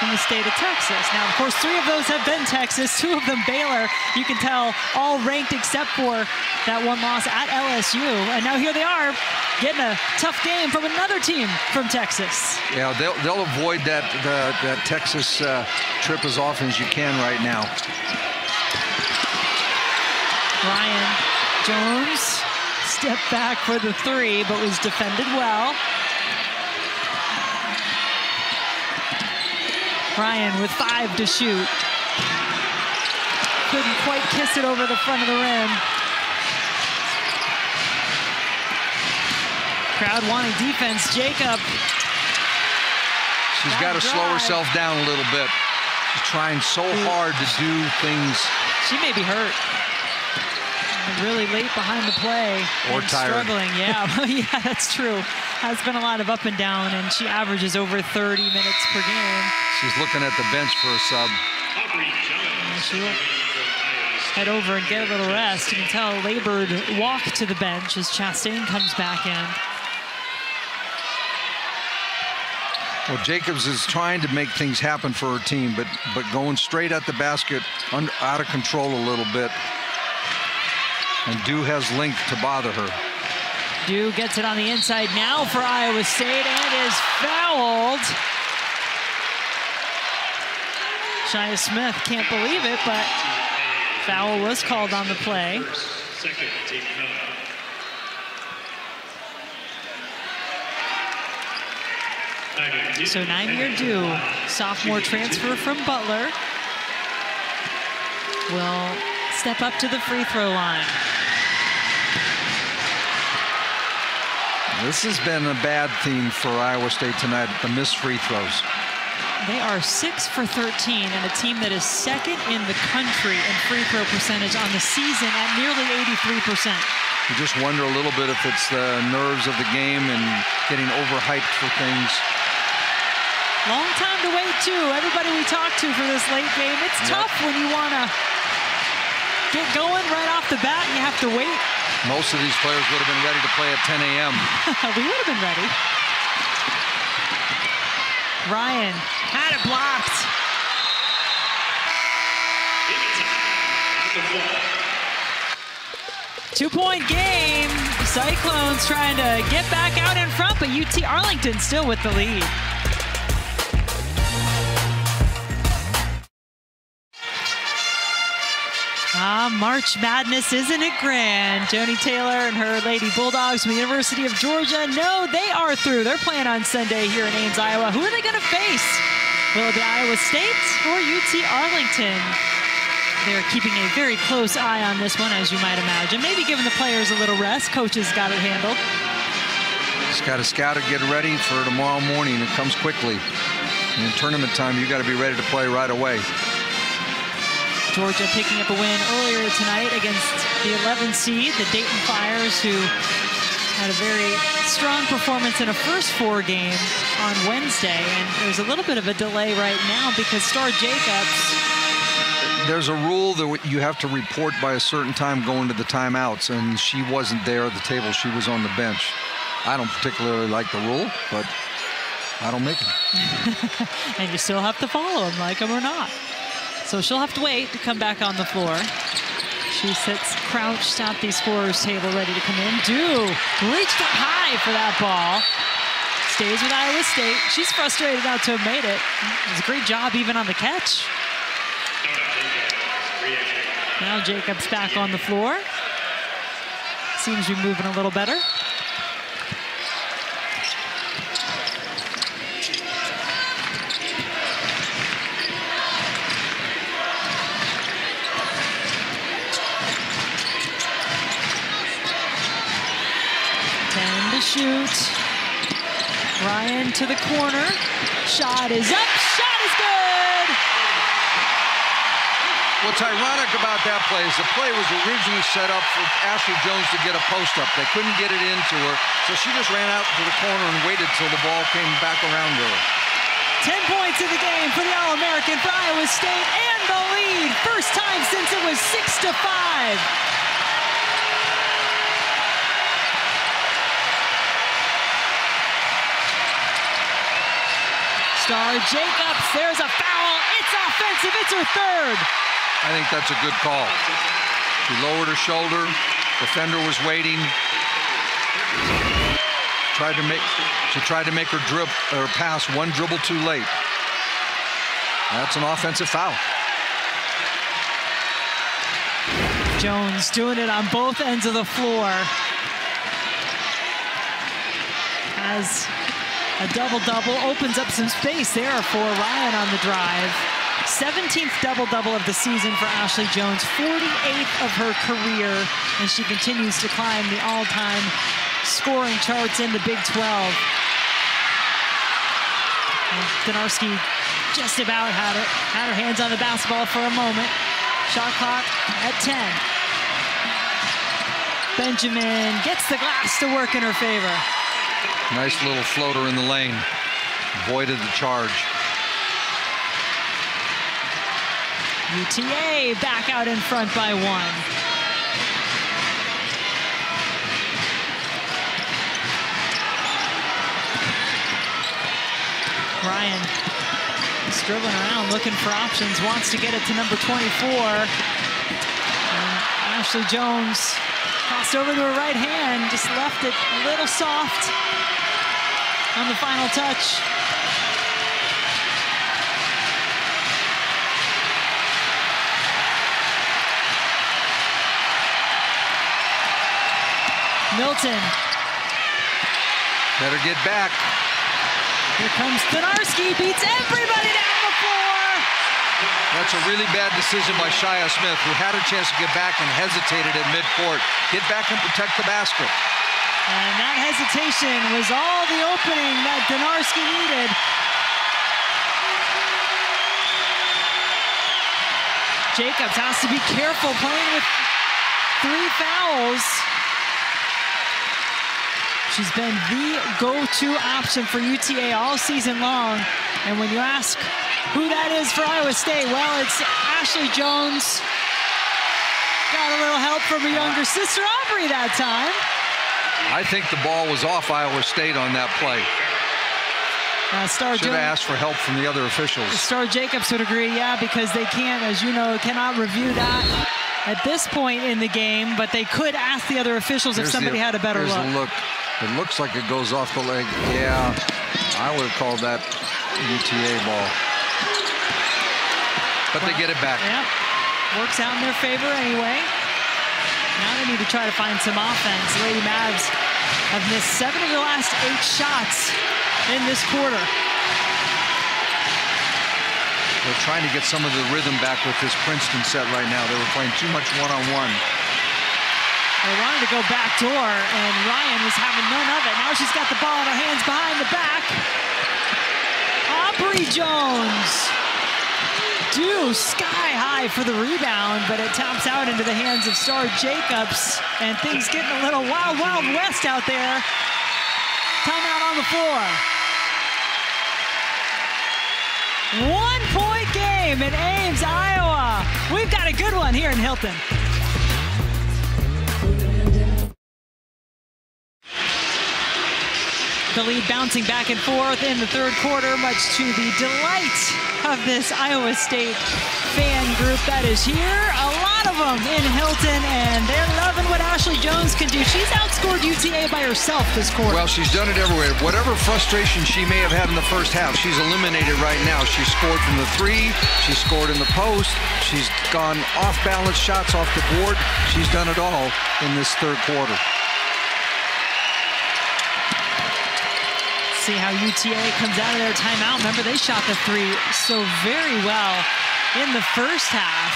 S1: in the state of Texas. Now, of course, three of those have been Texas, two of them Baylor. You can tell all ranked except for that one loss at LSU. And now here they are getting a tough game from another team from Texas.
S2: Yeah, they'll, they'll avoid that, the, that Texas uh, trip as often as you can right now.
S1: Ryan Joens stepped back for the three, but was defended well. Ryan with five to shoot. Couldn't quite kiss it over the front of the rim. Crowd wanting defense. Jacob.
S2: She's got to slow herself down a little bit. She's trying so hard to do things.
S1: She may be hurt. Really late behind the play.
S2: Or tired.
S1: Struggling, yeah. yeah, that's true. Has been a lot of up and down, and she averages over 30 minutes per game.
S2: She's looking at the bench for a sub.
S1: She'll head over and get a little rest. You can tell a labored walk to the bench as Chastain comes back in.
S2: Well, Jacobs is trying to make things happen for her team, but but going straight at the basket, under, out of control a little bit. And Diew has length to bother her.
S1: Diew gets it on the inside now for Iowa State and is fouled. Shia Smith can't believe it, but foul was called on the play. So Nyamer Diew, sophomore transfer from Butler, will step up to the free throw line.
S2: This has been a bad theme for Iowa State tonight, the missed free throws.
S1: They are 6 for 13 and a team that is second in the country in free throw percentage on the season at nearly 83%.
S2: You just wonder a little bit if it's the nerves of the game and getting overhyped for things.
S1: Long time to wait, too. Everybody we talked to for this late game, it's
S2: Yep.
S1: tough when you want to get going right off the bat and you have to wait.
S2: Most of these players would have been ready to play at 10 a.m.
S1: we would have been ready. Ryan had it blocked. Two point game. Cyclones trying to get back out in front, but UT Arlington still with the lead. Ah, March Madness, isn't it grand? Joni Taylor and her Lady Bulldogs from the University of Georgia. No, they are through. They're playing on Sunday here in Ames, Iowa. Who are they going to face? Will it be Iowa State or UT Arlington? They're keeping a very close eye on this one, as you might imagine. Maybe giving the players a little rest. Coaches got it handled.
S2: Just got to scout it, get ready for tomorrow morning. It comes quickly. And in tournament time, you got to be ready to play right away.
S1: Georgia picking up a win earlier tonight against the 11 seed, the Dayton Flyers, who had a very strong performance in a first four game on Wednesday. And there's a little bit of a delay right now because Starr Jacobs,
S2: There's a rule that you have to report by a certain time going to the timeouts, and she wasn't there at the table. She was on the bench. I don't particularly like the rule, but I don't make it.
S1: and you still have to follow them, like them or not. So she'll have to wait to come back on the floor. She sits crouched at the scorer's table, ready to come in. Diew reached up high for that ball. Stays with Iowa State. She's frustrated not to have made it. It was a great job even on the catch. Now Jacobs back on the floor. Seems to be moving a little better. Ten to shoot. Ryan to the corner. Shot is up. Shot is good.
S2: What's ironic about that play is the play was originally set up for Ashley Joens to get a post up. They couldn't get it into her, so she just ran out to the corner and waited till the ball came back around to her.
S1: 10 points in the game for the All-American for Iowa State and the lead. First time since it was 6 to 5. Starr Jacobs, there's a foul. It's offensive. It's her third.
S2: I think that's a good call. She lowered her shoulder. Defender was waiting. Tried to make she tried to make her drip or pass one dribble too late. That's an offensive foul.
S1: Joens doing it on both ends of the floor. Has a double-double, opens up some space there for Ryan on the drive. 17th double-double of the season for Ashley Joens, 48th of her career, and she continues to climb the all-time scoring charts in the Big 12. And Donarski just about had, it, had her hands on the basketball for a moment. Shot clock at 10. Benjamin gets the glass to work in her favor.
S2: Nice little floater in the lane. Avoided the charge.
S1: UTA back out in front by one. Ryan is dribbling around looking for options, wants to get it to number 24. And Ashley Joens crossed over to her right hand, just left it a little soft on the final touch. Milton.
S2: Better get back.
S1: Here comes Donarski, beats everybody down the floor.
S2: That's a really bad decision by Shia Smith, who had a chance to get back and hesitated at midcourt. Get back and protect the basket.
S1: And that hesitation was all the opening that Donarski needed. Jacobs has to be careful playing with three fouls. She's been the go-to option for UTA all season long. And when you ask who that is for Iowa State, well, it's Ashley Joens. Got a little help from her younger sister, Aubrey, that time.
S2: I think the ball was off Iowa State on that play.
S1: Uh, Starr
S2: Should have asked for help from the other officials.
S1: Starr Jacobs would agree, yeah, because they can't, as you know, cannot review that at this point in the game, but they could ask the other officials
S2: Here's
S1: if somebody
S2: the,
S1: had a better
S2: look.
S1: look.
S2: look. It looks like it goes off the leg. Yeah, I would have called that UTA ball. But well, they get it back.
S1: Yeah, works out in their favor anyway. Now they need to try to find some offense. Lady Mavs have missed seven of the last eight shots in this quarter.
S2: They're trying to get some of the rhythm back with this Princeton set right now. They were playing too much one-on-one.
S1: They wanted to go back door, and Ryan was having none of it. Now she's got the ball in her hands behind the back. Aubrey Joens Diew sky high for the rebound, but it taps out into the hands of Starr Jacobs, and things getting a little wild, wild west out there. Timeout on the floor. One point game in Ames, Iowa. We've got a good one here in Hilton. The lead bouncing back and forth in the third quarter, much to the delight of this Iowa State fan group that is here. A lot of them in Hilton, and they're loving what Ashley Joens can do. She's outscored UTA by herself this quarter.
S2: Well, she's done it everywhere. Whatever frustration she may have had in the first half, she's eliminated right now. She scored from the three. She scored in the post. She's gone off-balance shots off the board. She's done it all in this third quarter.
S1: See how UTA comes out of their timeout. Remember, they shot the three so very well in the first half.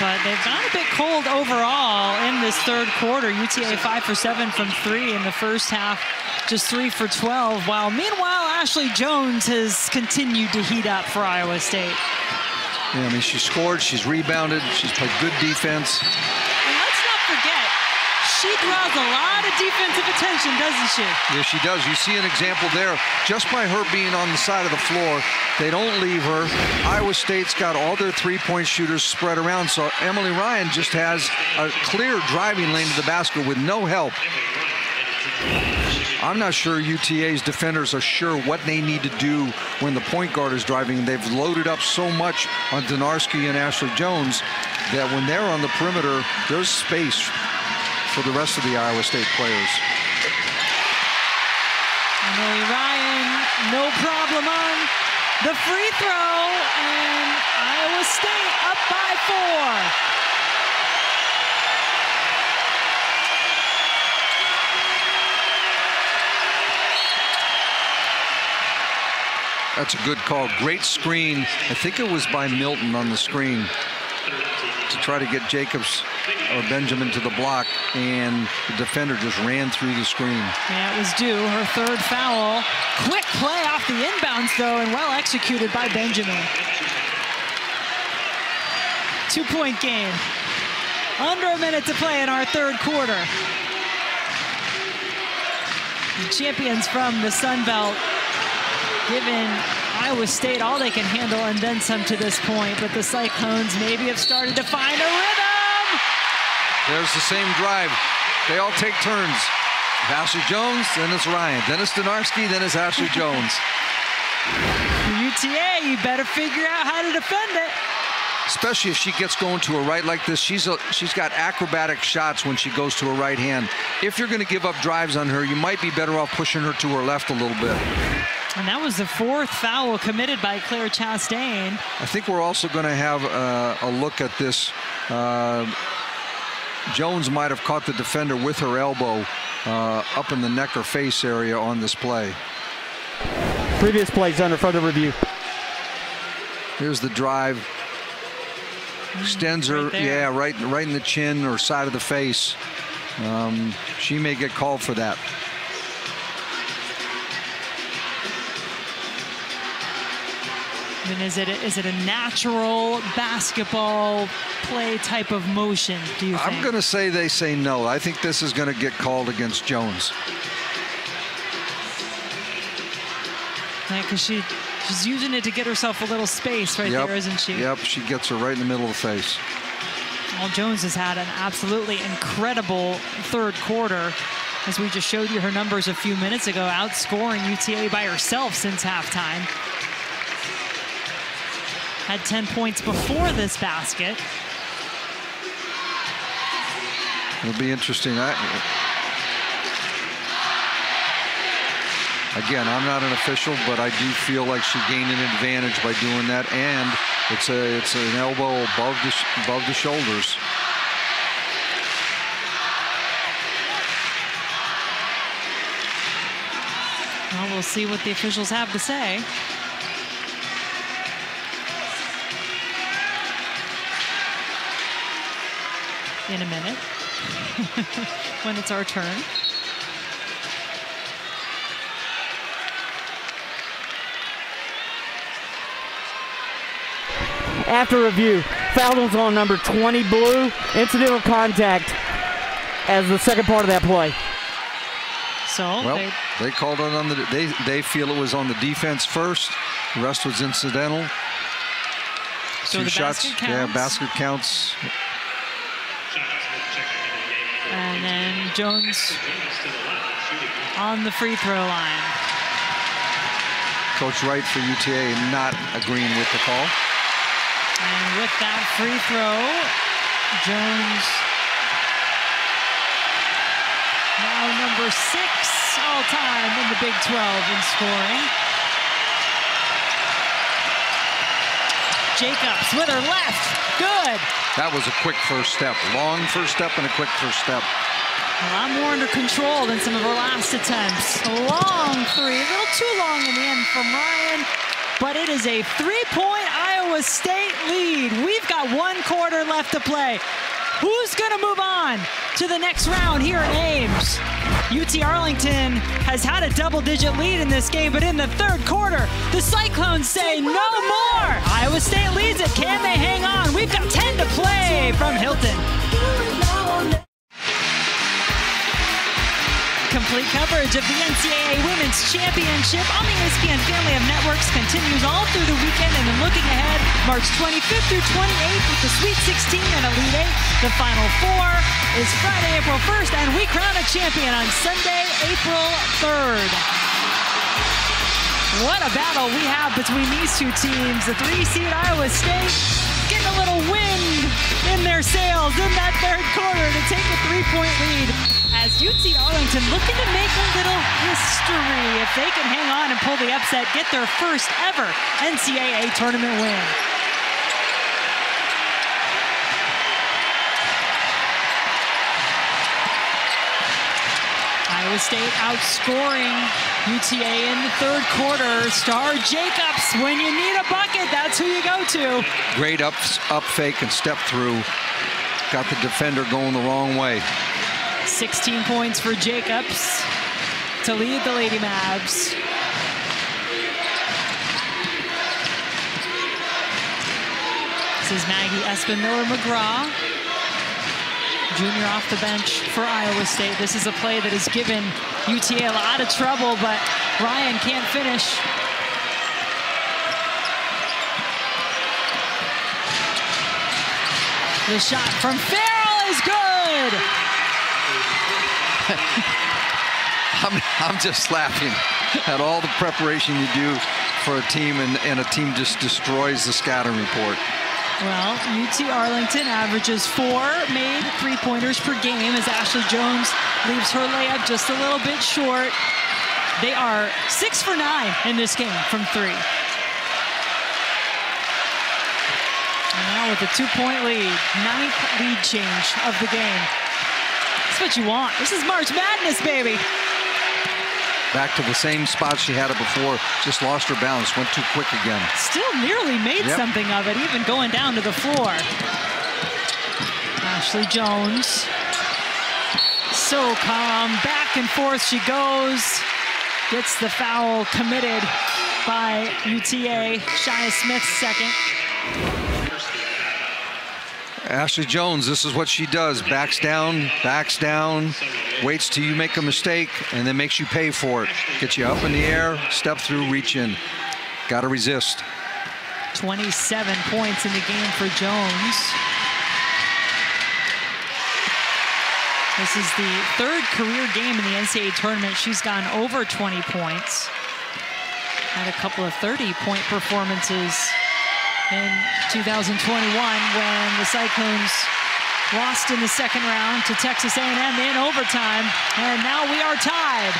S1: But they've gone a bit cold overall in this third quarter. UTA 5 for 7 from 3 in the first half, just 3 for 12. While meanwhile, Ashley Joens has continued to heat up for Iowa State.
S2: Yeah, I mean, she scored, she's rebounded, she's played good defense
S1: she draws a lot of defensive attention, doesn't she?
S2: Yes, she does. You see an example there. Just by her being on the side of the floor, they don't leave her. Iowa State's got all their three-point shooters spread around, so Emily Ryan just has a clear driving lane to the basket with no help. I'm not sure UTA's defenders are sure what they need to do when the point guard is driving. They've loaded up so much on Donarski and Ashley Joens that when they're on the perimeter, there's space for the rest of the Iowa State players.
S1: Emily Ryan, no problem on the free throw, and Iowa State up by four.
S2: That's a good call. Great screen. I think it was by Milton on the screen to try to get Jacobs or Benjamin to the block, and the defender just ran through the screen.
S1: Yeah, it was Diew. Her third foul. Quick play off the inbounds, though, and well executed by Benjamin. Two-point game. Under a minute to play in our third quarter. The champions from the Sun Belt given Iowa State all they can handle and then some to this point, but the Cyclones maybe have started to find a rhythm.
S2: There's the same drive. They all take turns. Ashley Joens, then it's Ryan. Then it's Donarski, then it's Ashley Joens.
S1: UTA, you better figure out how to defend it.
S2: Especially if she gets going to a right like this. She's a, she's got acrobatic shots when she goes to her right hand. If you're going to give up drives on her, you might be better off pushing her to her left a little bit.
S1: And that was the fourth foul committed by Claire Chastain.
S2: I think we're also going to have uh, a look at this uh, Joens might have caught the defender with her elbow uh, up in the neck or face area on this play.
S4: Previous plays under further review.
S2: Here's the drive. Extends her, right yeah, right, right in the chin or side of the face. Um, she may get called for that.
S1: And is it a, is it a natural basketball play type of motion? Do you?
S2: I'm going to say they say no. I think this is going to get called against Joens.
S1: because she she's using it to get herself a little space right
S2: yep.
S1: there, isn't she?
S2: Yep, she gets her right in the middle of the face.
S1: Well, Joens has had an absolutely incredible third quarter. As we just showed you her numbers a few minutes ago, outscoring UTA by herself since halftime. Had 10 points before this basket.
S2: It'll be interesting. I, again, I'm not an official, but I do feel like she gained an advantage by doing that, and it's a it's an elbow above the above the shoulders.
S1: Well, we'll see what the officials have to say. In a minute, when it's our turn.
S4: After review, foul on number 20 blue, incidental contact as the second part of that play.
S1: So
S2: well,
S1: they,
S2: they called it on the they they feel it was on the defense first. The rest was incidental.
S1: So
S2: Two
S1: the
S2: shots,
S1: basket
S2: yeah, basket counts.
S1: And then Joens on the free throw line.
S2: Coach Wright for UTA not agreeing with the call.
S1: And with that free throw, Joens now number six all time in the Big 12 in scoring. Jacobs with her left. Good.
S2: That was a quick first step. Long first step and a quick first step.
S1: A lot more under control than some of her last attempts. A long three, a little too long in the end from Ryan, but it is a three-point Iowa State lead. We've got one quarter left to play. Who's going to move on to the next round here in Ames? UT Arlington has had a double-digit lead in this game, but in the third quarter, the Cyclones say no more. Iowa State leads it. Can they hang on? We've got 10 to play from Hilton. Complete coverage of the NCAA Women's Championship on the ESPN family of networks continues all through the weekend and then looking ahead, March 25th through 28th with the Sweet 16 and Elite Eight. The Final Four is Friday, April 1st, and we crown a champion on Sunday, April 3rd. What a battle we have between these two teams. The three-seed Iowa State getting a little wind in their sails in that third quarter to take a three-point lead as UT Arlington looking to make a little history. If they can hang on and pull the upset, get their first ever NCAA tournament win. Iowa State outscoring UTA in the third quarter. Starr Jacobs, when you need a bucket, that's who you go to.
S2: Great up, up fake and step through. Got the defender going the wrong way.
S1: 16 points for Jacobs to lead the Lady Mavs. This is Maggie Espenmiller-McGraw, junior off the bench for Iowa State. This is a play that has given UTA a lot of trouble, but Ryan can't finish. The shot from Farrell is good.
S2: I'm, I'm just laughing at all the preparation you do for a team, and, and a team just destroys the scouting report.
S1: Well, UT Arlington averages four made three-pointers per game as Ashley Joens leaves her layup just a little bit short. They are six for nine in this game from three. And now with a two-point lead, ninth lead change of the game. That's what you want. This is March Madness, baby.
S2: Back to the same spot she had it before. Just lost her balance. Went too quick again.
S1: Still nearly made
S2: Yep.
S1: something of it, even going down to the floor. Ashley Joens. So calm. Back and forth she goes. Gets the foul committed by UTA. Shia Smith second.
S2: Ashley Joens, this is what she does. Backs down, backs down, waits till you make a mistake, and then makes you pay for it. Gets you up in the air, step through, reach in. Got to resist.
S1: 27 points in the game for Joens. This is the third career game in the NCAA tournament. She's gone over 20 points. Had a couple of 30-point performances in 2021 when the Cyclones lost in the second round to Texas A&M in overtime, and now we are tied.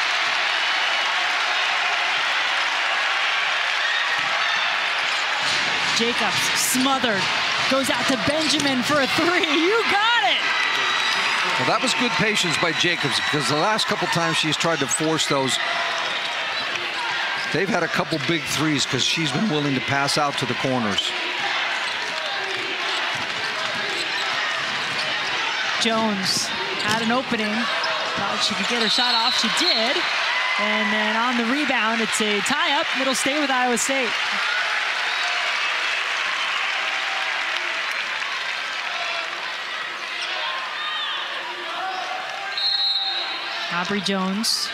S1: Jacobs smothered, goes out to Benjamin for a three. You got it!
S2: Well, that was good patience by Jacobs because the last couple times she's tried to force those, they've had a couple big threes because she's been willing to pass out to the corners.
S1: Joens had an opening. Thought she could get her shot off. She did. And then on the rebound, it's a tie-up. It'll stay with Iowa State. Aubrey Joens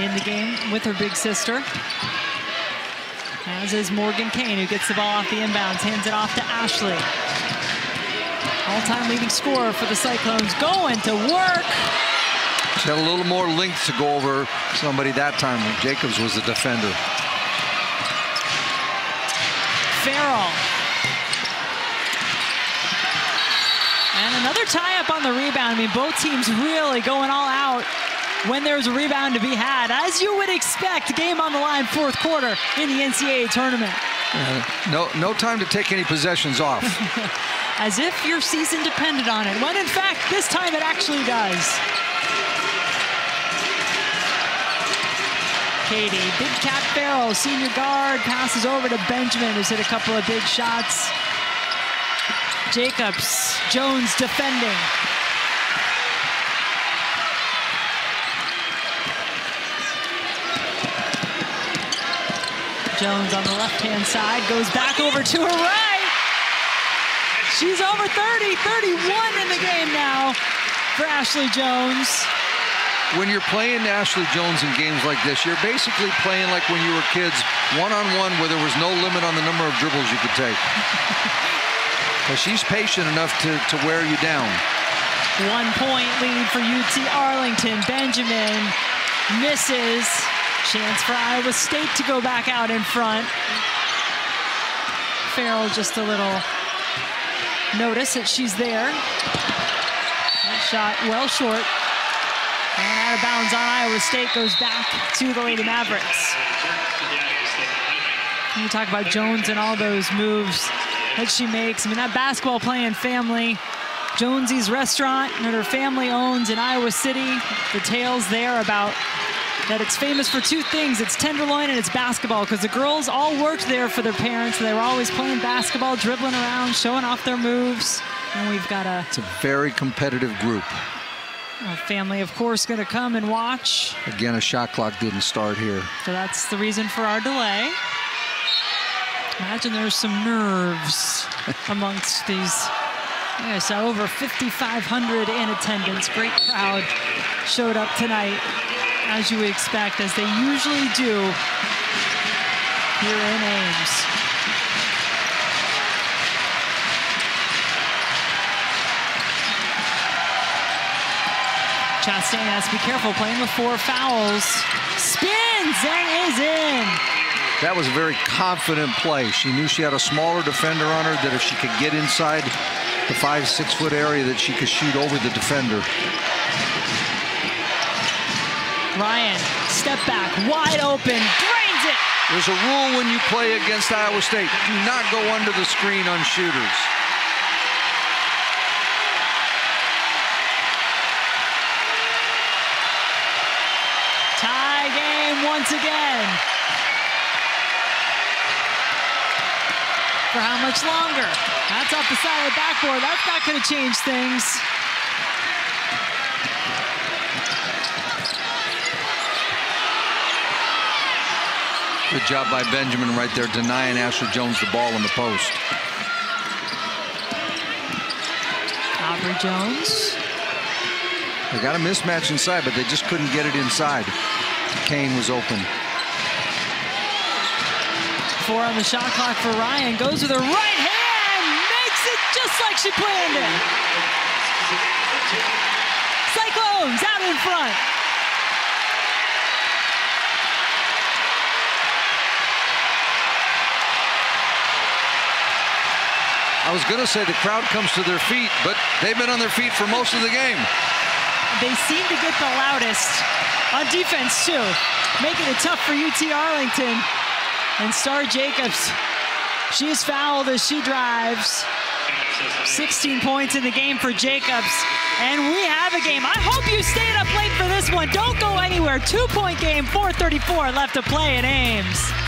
S1: in the game with her big sister. As is Morgan Kane, who gets the ball off the inbounds, hands it off to Ashley. All-time leading scorer for the Cyclones going to work.
S2: She had a little more length to go over somebody that time when Jacobs was the defender.
S1: Farrell. And another tie-up on the rebound. I mean, both teams really going all out when there's a rebound to be had. As you would expect, game on the line, fourth quarter in the NCAA tournament.
S2: Uh, no, no time to take any possessions off.
S1: As if your season depended on it, when in fact, this time it actually does. Katie, big cat Farrell, senior guard, passes over to Benjamin, who's hit a couple of big shots. Jacobs, Joens defending. Joens on the left-hand side, goes back over to her right. She's over 30, 31 in the game now for Ashley Joens.
S2: When you're playing Ashley Joens in games like this, you're basically playing like when you were kids, one-on-one where there was no limit on the number of dribbles you could take. Because she's patient enough to, to wear you down.
S1: One point lead for UT Arlington. Benjamin misses. Chance for Iowa State to go back out in front. Farrell just a little notice that she's there. That shot well short. And out of bounds on Iowa State goes back to the Lady Mavericks. You talk about Joens and all those moves that she makes. I mean, that basketball playing family. Joensy's restaurant that her family owns in Iowa City. The tales there about that it's famous for two things. It's tenderloin and it's basketball because the girls all worked there for their parents. They were always playing basketball, dribbling around, showing off their moves. And we've got a...
S2: It's a very competitive group.
S1: A family, of course, going to come and watch.
S2: Again, a shot clock didn't start here.
S1: So that's the reason for our delay. Imagine there's some nerves amongst these. Yeah, so over 5,500 in attendance. Great crowd showed up tonight as you would expect, as they usually do here in Ames. Chastain has to be careful playing with four fouls. Spins and is in.
S2: That was a very confident play. She knew she had a smaller defender on her, that if she could get inside the five, six foot area, that she could shoot over the defender.
S1: Ryan, step back, wide open, drains it.
S2: There's a rule when you play against Iowa State. Do not go under the screen on shooters.
S1: Tie game once again. For how much longer? That's off the side of the backboard. That's not going to change things.
S2: Good job by Benjamin right there, denying Ashley Joens the ball in the post.
S1: Aubrey Joens.
S2: They got a mismatch inside, but they just couldn't get it inside. Kane was open.
S1: Four on the shot clock for Ryan. Goes with her right hand. Makes it just like she planned it. Cyclones out in front.
S2: I was going to say the crowd comes to their feet, but they've been on their feet for most of the game.
S1: They seem to get the loudest on defense, too, making it tough for UT Arlington. And Starr Jacobs, she is fouled as she drives. 16 points in the game for Jacobs. And we have a game. I hope you stayed up late for this one. Don't go anywhere. Two point game, 434 left to play in Ames.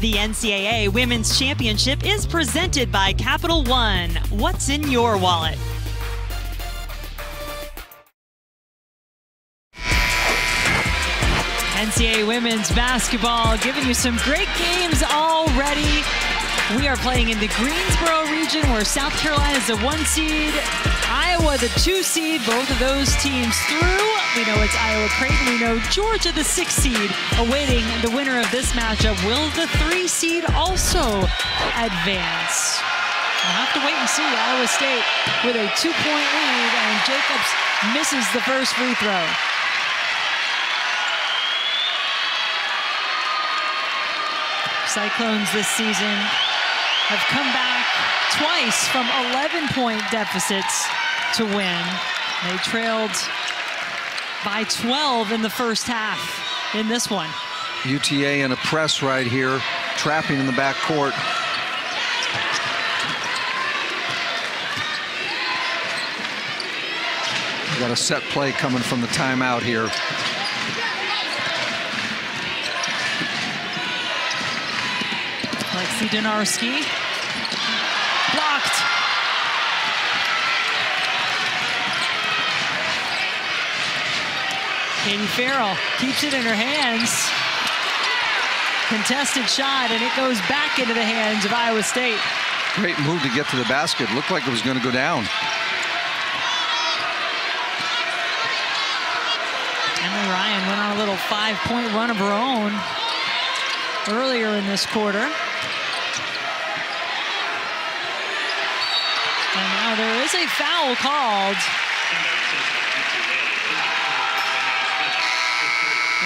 S3: The NCAA Women's Championship is presented by Capital One. What's in your wallet?
S1: NCAA women's basketball giving you some great games already. We are playing in the Greensboro region where South Carolina is the one seed, Iowa the two seed, both of those teams through. We know it's Iowa Creighton. We know Georgia the six seed awaiting the winner of this matchup. Will the three seed also advance? We'll have to wait and see. Iowa State with a two point lead and Jacobs misses the first free throw. Cyclones this season have come back twice from 11 point deficits to win. They trailed by 12 in the first half in this one.
S2: UTA in a press right here, trapping in the back court. Got a set play coming from the timeout here.
S1: Lexi Donarski. Blocked. Katie Farrell keeps it in her hands. Contested shot, and it goes back into the hands of Iowa State.
S2: Great move to get to the basket. Looked like it was going to go down.
S1: Emily Ryan went on a little five-point run of her own earlier in this quarter. And now there is a foul called.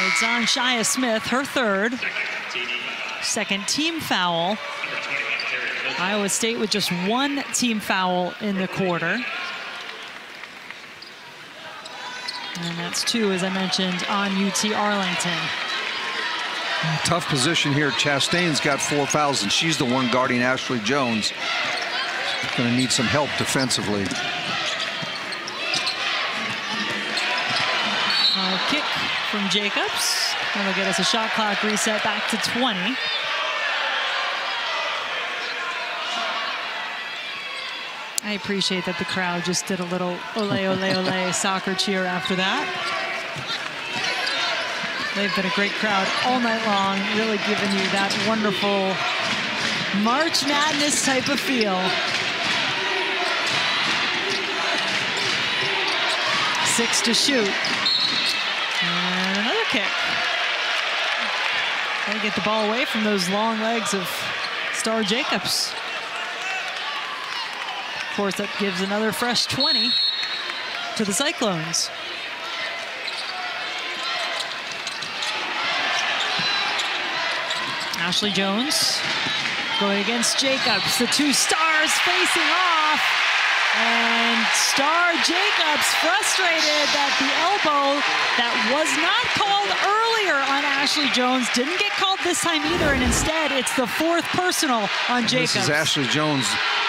S1: It's on Shia Smith, her third. Second team foul. Iowa State with just one team foul in the quarter. And that's two, as I mentioned, on UT Arlington.
S2: Tough position here. Chastain's got four fouls, and she's the one guarding Ashley Joens. Going to need some help defensively.
S1: A kick from Jacobs. That'll get us a shot clock reset back to 20. I appreciate that the crowd just did a little ole, ole, ole soccer cheer after that. They've been a great crowd all night long, really giving you that wonderful March Madness type of feel. Six to shoot. And another kick. They get the ball away from those long legs of Starr Jacobs. Of course, that gives another fresh 20 to the Cyclones. Ashley Joens going against Jacobs. The two stars facing off. And Starr Jacobs frustrated that the elbow that was not called earlier on Ashley Joens didn't get called this time either. And instead, it's the fourth personal on Jacobs.
S2: This is Ashley Joens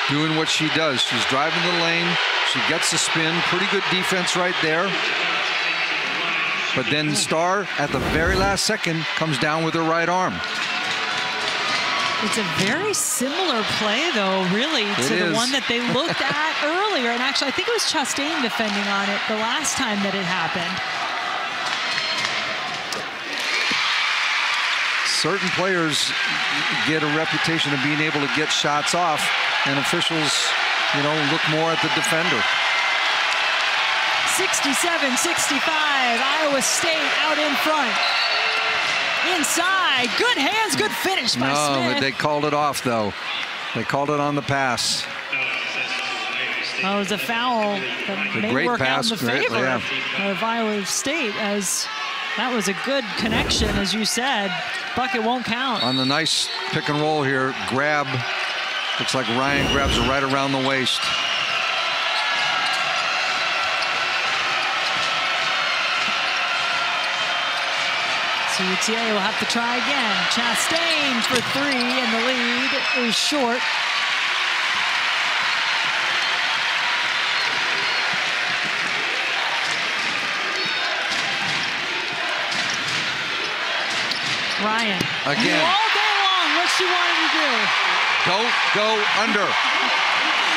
S2: doing what she does. She's driving the lane. She gets the spin. Pretty good defense right there. But then Starr, at the very last second, comes down with her right arm.
S1: It's a very similar play, though, really,
S2: It
S1: to the one that they looked at earlier. And actually, I think it was Chastain defending on it the last time that it happened.
S2: Certain players get a reputation of being able to get shots off, and officials, you know, look more at the defender.
S1: 67 65. Iowa State out in front. Inside. Good hands, good finish by
S2: No,
S1: Smith.
S2: they called it off though. They called it on the pass.
S1: Oh, it was a foul that may
S2: great
S1: work
S2: pass,
S1: out in the
S2: great-
S1: favor
S2: yeah.
S1: of Iowa State as that was a good connection, as you said. Bucket won't count.
S2: On the nice pick and roll here, grab. Looks like Ryan grabs it right around the waist.
S1: So UTA will have to try again. Chastain for three, and the lead is short. Ryan.
S2: Again.
S1: All day long, what she wanted to do.
S2: Don't go under.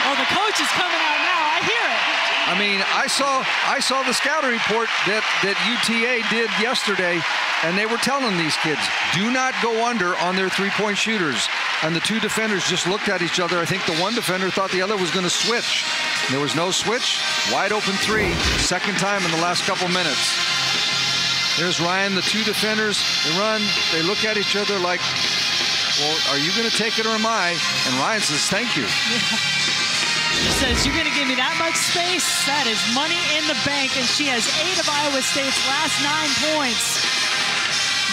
S1: Oh, the coach is coming out now. I hear it.
S2: I mean, I saw I saw the scouting report that that UTA did yesterday, and they were telling these kids, do not go under on their three-point shooters. And the two defenders just looked at each other. I think the one defender thought the other was going to switch. There was no switch. Wide open three. Second time in the last couple minutes. There's Ryan. The two defenders. They run. They look at each other like, well, are you going to take it or am I? And Ryan says, thank you.
S1: She says, You're going to give me that much space? That is money in the bank. And she has eight of Iowa State's last nine points.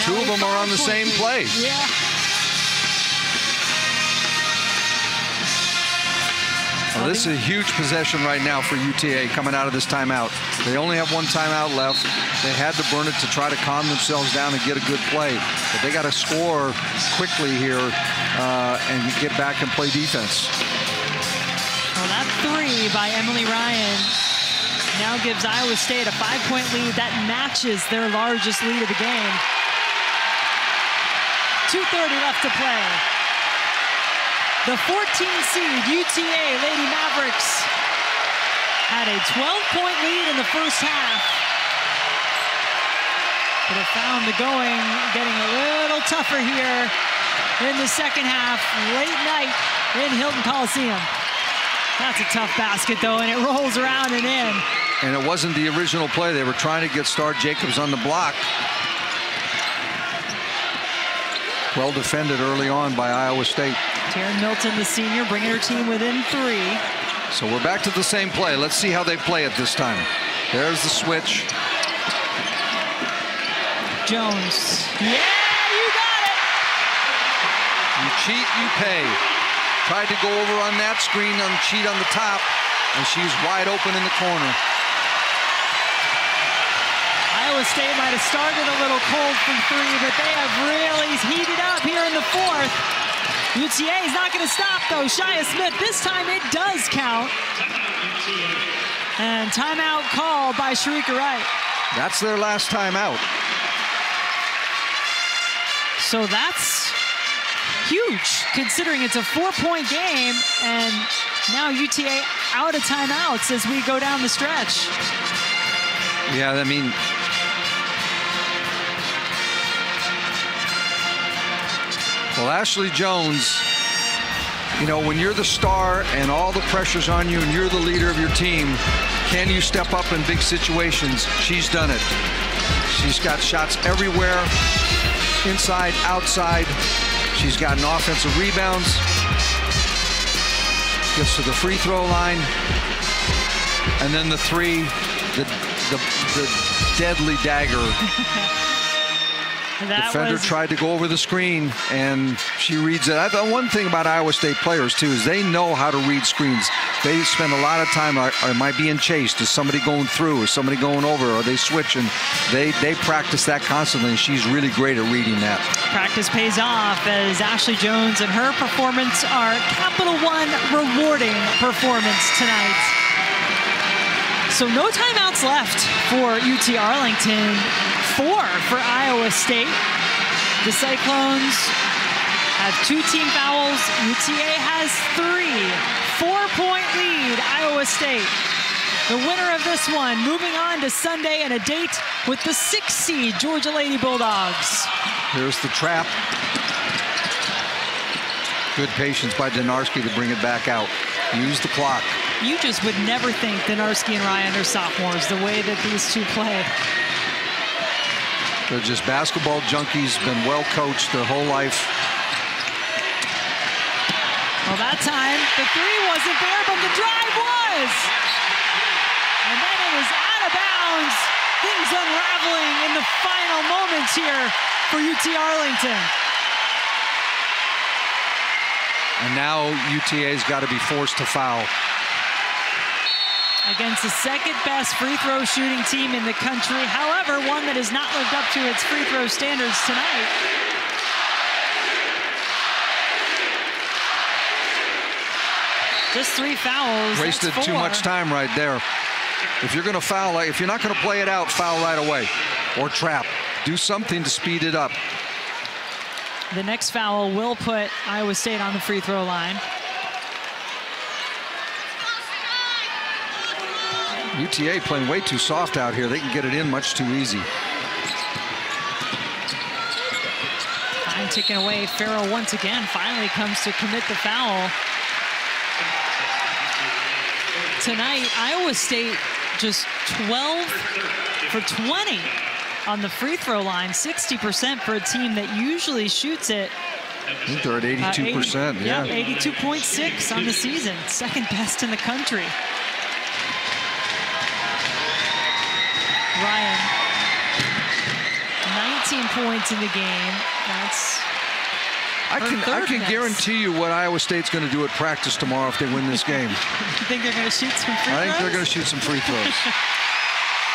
S1: Now
S2: Two of them are on the same
S1: lead.
S2: play.
S1: Yeah.
S2: Well, this is a huge possession right now for UTA coming out of this timeout. They only have one timeout left. They had to burn it to try to calm themselves down and get a good play. But they got to score quickly here uh, and get back and play defense.
S1: Three by Emily Ryan now gives Iowa State a five-point lead that matches their largest lead of the game. 2.30 left to play. The 14 seed UTA Lady Mavericks had a 12-point lead in the first half. But have found the going getting a little tougher here in the second half. Late night in Hilton Coliseum. That's a tough basket, though, and it rolls around and in.
S2: And it wasn't the original play. They were trying to get Starr Jacobs on the block. Well defended early on by Iowa State.
S1: Taryn Milton, the senior, bringing her team within three.
S2: So we're back to the same play. Let's see how they play it this time. There's the switch.
S1: Joens. Yeah, you got it.
S2: You cheat, you pay. Tried to go over on that screen on cheat on the top, and she's wide open in the corner.
S1: Iowa State might have started a little cold from three, but they have really heated up here in the fourth. UTA is not going to stop, though. Shia Smith, this time it does count. And timeout call by Shereka Wright.
S2: That's their last time out.
S1: So that's huge, considering it's a four-point game, and now UTA out of timeouts as we go down the stretch.
S2: Yeah, I mean, well, Ashley Joens, you know, when you're the star and all the pressure's on you and you're the leader of your team, can you step up in big situations? She's done it. She's got shots everywhere, inside, outside. She's gotten offensive rebounds. Gets to the free throw line. And then the three, the, the, the deadly dagger.
S1: That
S2: Defender
S1: was
S2: tried to go over the screen, and she reads it. I thought one thing about Iowa State players too is they know how to read screens. They spend a lot of time. Are, am I being chased? Is somebody going through? Is somebody going over? Are they switching? They they practice that constantly, and she's really great at reading that.
S1: practice pays off as Ashley Joens and her performance are Capital One rewarding performance tonight. So no timeouts left for UT Arlington. Four for Iowa State. The Cyclones have two team fouls. UTA has three. Four-point lead, Iowa State. The winner of this one moving on to Sunday and a date with the six seed Georgia Lady Bulldogs.
S2: Here's the trap. Good patience by Donarski to bring it back out. Use the clock.
S1: You just would never think Donarski and Ryan are sophomores the way that these two play.
S2: They're just basketball junkies, been well coached their whole life.
S1: Well, that time the three wasn't there, but the drive was. And then it was out of bounds. Things unraveling in the final moments here for UT Arlington.
S2: And now UTA's got to be forced to foul.
S1: Against the second best free throw shooting team in the country. However, one that has not lived up to its free throw standards tonight. Just three fouls.
S2: Wasted too much time right there. If you're going to foul, if you're not going to play it out, foul right away or trap. Do something to speed it up.
S1: The next foul will put Iowa State on the free throw line.
S2: UTA playing way too soft out here. They can get it in much too easy.
S1: Time ticking away. Farrell once again finally comes to commit the foul. Tonight, Iowa State just 12 for 20 on the free throw line, 60% for a team that usually shoots it.
S2: I think they're at 82%. Uh, 80,
S1: yeah, yeah 82.6 on the season, second best in the country. Ryan, 19 points in the game. That's
S2: I can I can guarantee you what Iowa State's going to do at practice tomorrow if they win this game.
S1: you think they're going to shoot some free throws?
S2: I think they're going to shoot some free throws.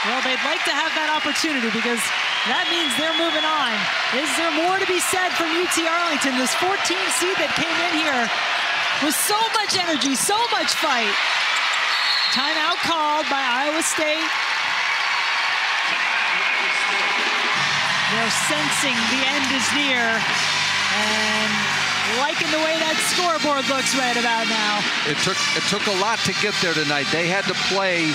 S1: well, they'd like to have that opportunity because that means they're moving on. Is there more to be said from UT Arlington? This 14 seed that came in here with so much energy, so much fight. Timeout called by Iowa State. They're sensing the end is near and liking the way that scoreboard looks right about now.
S2: It took it took a lot to get there tonight. They had to play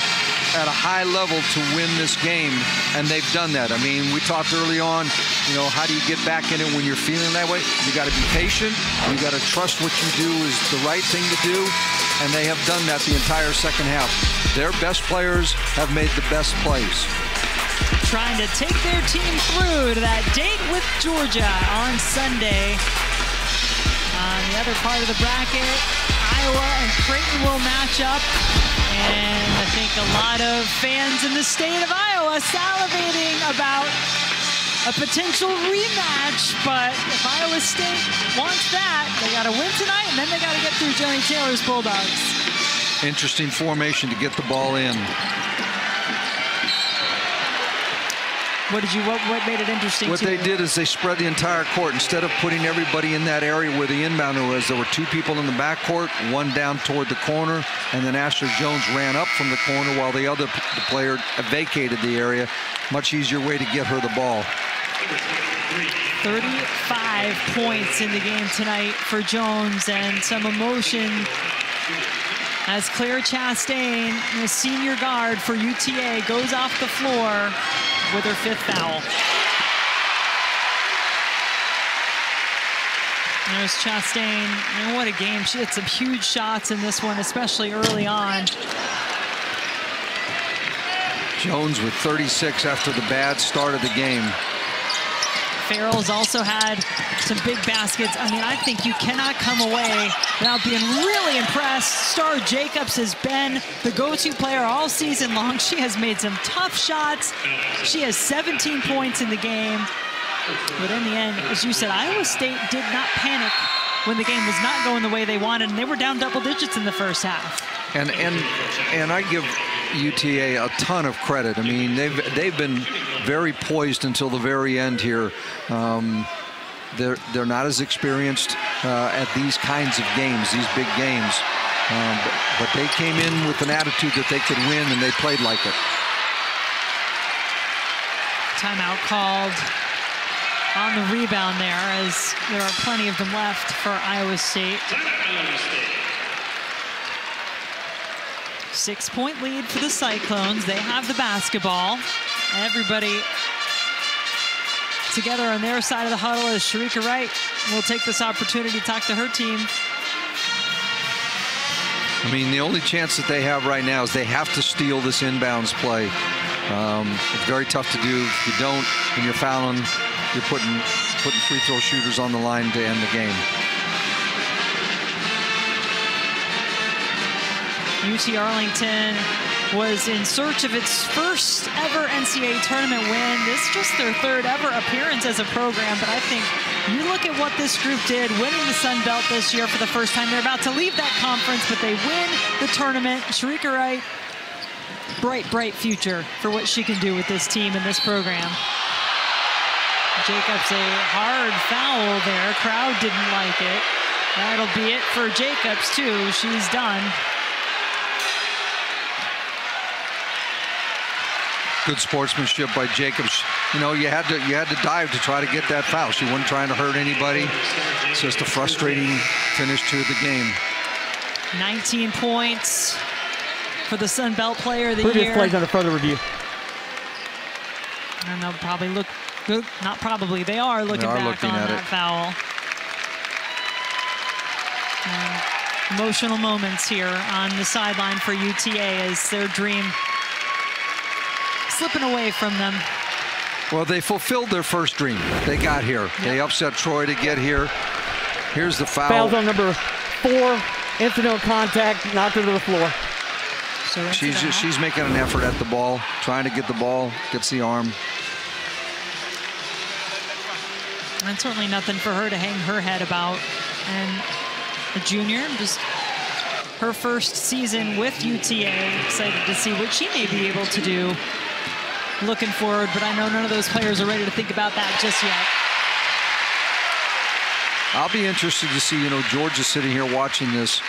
S2: at a high level to win this game, and they've done that. I mean, we talked early on, you know, how do you get back in it when you're feeling that way? You got to be patient. You got to trust what you do is the right thing to do, and they have done that the entire second half. Their best players have made the best plays
S1: trying to take their team through to that date with Georgia on Sunday. On the other part of the bracket, Iowa and Creighton will match up. And I think a lot of fans in the state of Iowa salivating about a potential rematch. But if Iowa State wants that, they got to win tonight, and then they got to get through Joni Taylor's Bulldogs.
S2: Interesting formation to get the ball in.
S1: What did you? What, what made it interesting?
S2: What they you? did is they spread the entire court instead of putting everybody in that area where the inbounder was. There were two people in the back court, one down toward the corner, and then Asher Joens ran up from the corner while the other the player vacated the area. Much easier way to get her the ball.
S1: 35 points in the game tonight for Joens and some emotion as Claire Chastain, the senior guard for UTA, goes off the floor with her fifth foul. There's Chastain. And what a game. She had some huge shots in this one, especially early on.
S2: Joens with 36 after the bad start of the game.
S1: Farrell's also had some big baskets. I mean, I think you cannot come away without being really impressed. Starr Jacobs has been the go-to player all season long. She has made some tough shots. She has 17 points in the game. But in the end, as you said, Iowa State did not panic when the game was not going the way they wanted, and they were down double digits in the first half.
S2: And and and I give UTA a ton of credit. I mean, they've they've been very poised until the very end here. Um, they're they're not as experienced uh, at these kinds of games, these big games. Um, but, but they came in with an attitude that they could win, and they played like it.
S1: Timeout called on the rebound there as there are plenty of them left for Iowa State. Six point lead for the Cyclones. They have the basketball. Everybody together on their side of the huddle as Shereka Wright will take this opportunity to talk to her team.
S2: I mean, the only chance that they have right now is they have to steal this inbounds play. Um, it's very tough to do. If you don't, and you're fouling, you're putting putting free throw shooters on the line to end the game.
S1: UT Arlington was in search of its first ever NCAA tournament win. This is just their third ever appearance as a program, but I think you look at what this group did, winning the Sun Belt this year for the first time. They're about to leave that conference, but they win the tournament. Shereka Wright, bright, bright future for what she can do with this team and this program. Jacobs a hard foul there. Crowd didn't like it. That'll be it for Jacobs, too. She's done.
S2: Good sportsmanship by Jacobs. You know, you had to you had to dive to try to get that foul. She wasn't trying to hurt anybody. It's just a frustrating finish to the game.
S1: 19 points for the Sun Belt Player of the
S4: Previous
S1: Year.
S4: plays under further review.
S1: And they'll probably look, look- not probably, they are looking
S2: are
S1: back
S2: looking
S1: on
S2: at
S1: that
S2: it.
S1: foul. And emotional moments here on the sideline for UTA as their dream slipping away from them.
S2: Well, they fulfilled their first dream. They got here. They upset Troy to get here. Here's the foul.
S4: Fouls on number four. Incidental contact. Knocked her to the floor.
S1: So
S2: She's
S1: about-
S2: she's making an effort at the ball, trying to get the ball, gets the arm.
S1: And certainly nothing for her to hang her head about. And a junior, just her first season with UTA. Excited to see what she may be able to do looking forward, but I know none of those players are ready to think about that just yet.
S2: I'll be interested to see, you know, Georgia sitting here watching this,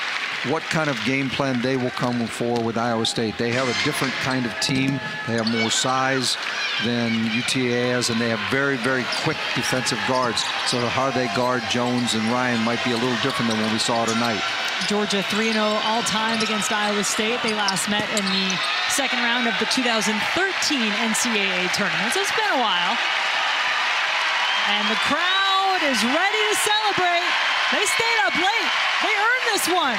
S2: what kind of game plan they will come for with Iowa State. They have a different kind of team. They have more size than UTA has, and they have very, very quick defensive guards. So how they guard Joens and Ryan might be a little different than what we saw tonight.
S1: Georgia 3-0 all-time against Iowa State. They last met in the second round of the 2013 NCAA tournament, so it's been a while. And the crowd is ready to celebrate. They stayed up late. They earned this one.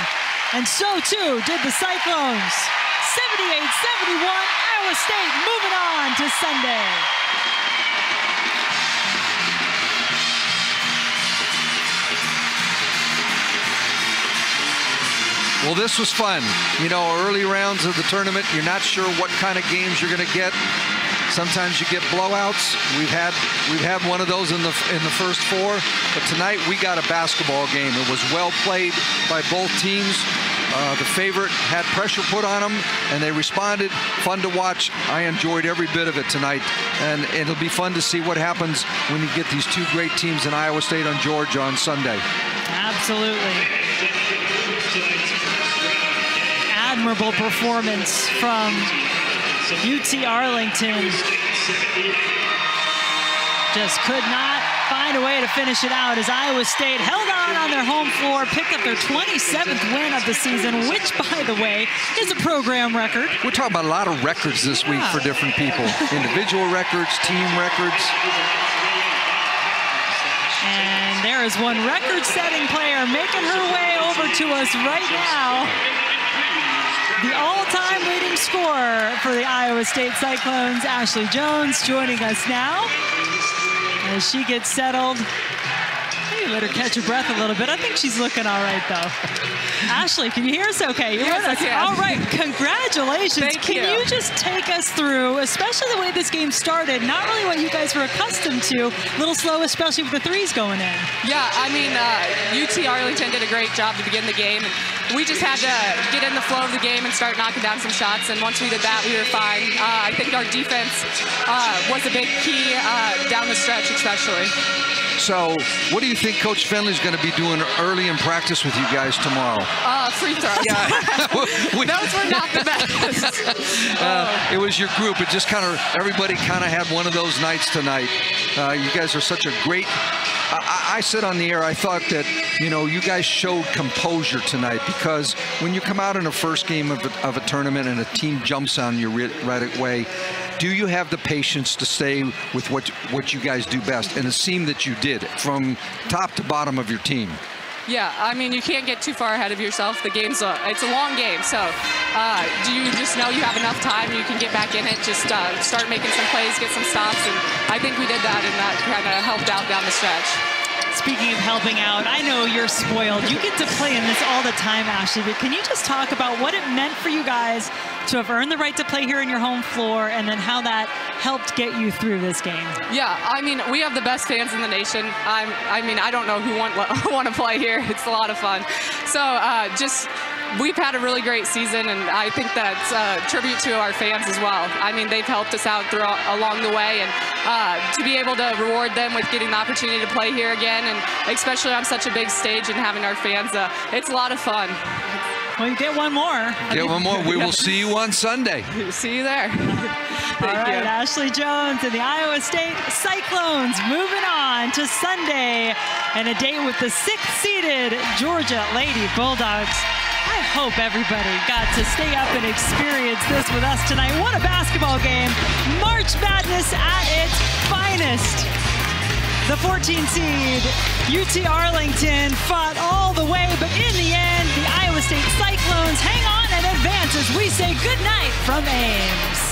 S1: And so too did the Cyclones. 78-71, Iowa State moving on to Sunday.
S2: Well, this was fun. You know, early rounds of the tournament, you're not sure what kind of games you're going to get. Sometimes you get blowouts. We've had we've had one of those in the in the first four, but tonight we got a basketball game. It was well played by both teams. Uh, the favorite had pressure put on them, and they responded. Fun to watch. I enjoyed every bit of it tonight, and it'll be fun to see what happens when you get these two great teams in Iowa State on Georgia on Sunday.
S1: Absolutely. Admirable performance from UT Arlington. Just could not find a way to finish it out as Iowa State held on on their home floor, picked up their 27th win of the season, which, by the way, is a program record.
S2: We're talking about a lot of records this week for different people. Individual records, team records.
S1: And there is one record-setting player making her way over to us right now. The all-time leading scorer for the Iowa State Cyclones, Ashley Joens, joining us now as she gets settled. Maybe let her catch her breath a little bit. I think she's looking all right, though. Ashley, can you hear us okay? You're
S5: Yes,
S1: with us. All right, congratulations.
S5: Thank
S1: can
S5: you.
S1: you just take us through, especially the way this game started, not really what you guys were accustomed to, a little slow, especially with the threes going in.
S5: Yeah, I mean, uh, UT Arlington did a great job to begin the game. We just had to get in the flow of the game and start knocking down some shots. And once we did that, we were fine. Uh, I think our defense uh, was a big key uh, down the stretch, especially.
S2: So, what do you think Coach Fennelly's going to be doing early in practice with you guys tomorrow?
S5: Uh, free throws.
S2: Yeah. We-
S5: Those were not the best.
S2: uh, it was your group. It just kind of everybody kind of had one of those nights tonight. Uh, you guys are such a great. I, I said on the air, I thought that you know you guys showed composure tonight because when you come out in a first game of a, of a tournament and a team jumps on you right away, do you have the patience to stay with what what you guys do best? And it seemed that you did from top to bottom of your team.
S5: Yeah, I mean, you can't get too far ahead of yourself. The game's a, it's a long game, so uh, do you just know you have enough time you can get back in it, just uh, start making some plays, get some stops, and I think we did that, and that kind of helped out down the stretch.
S1: Speaking of helping out, I know you're spoiled. You get to play in this all the time, Ashley, but can you just talk about what it meant for you guys to have earned the right to play here in your home floor and then how that helped get you through this game?
S5: Yeah, I mean, we have the best fans in the nation. I'm, I mean, I don't know who want want to play here. It's a lot of fun. So uh, just we've had a really great season, and I think that's a tribute to our fans as well. I mean, they've helped us out through, along the way, and uh, to be able to reward them with getting the opportunity to play here again, and especially on such a big stage and having our fans, uh, it's a lot of fun.
S1: Well, you get one more.
S2: Get one more. We will see you on Sunday.
S5: See you there.
S1: All right, Ashley Joens and the Iowa State Cyclones moving on to Sunday and a date with the sixth-seeded Georgia Lady Bulldogs. I hope everybody got to stay up and experience this with us tonight. What a basketball game. March Madness at its finest. The 14 seed UT Arlington fought all the way, but in the end, the State Cyclones hang on and advance as we say goodnight from Ames.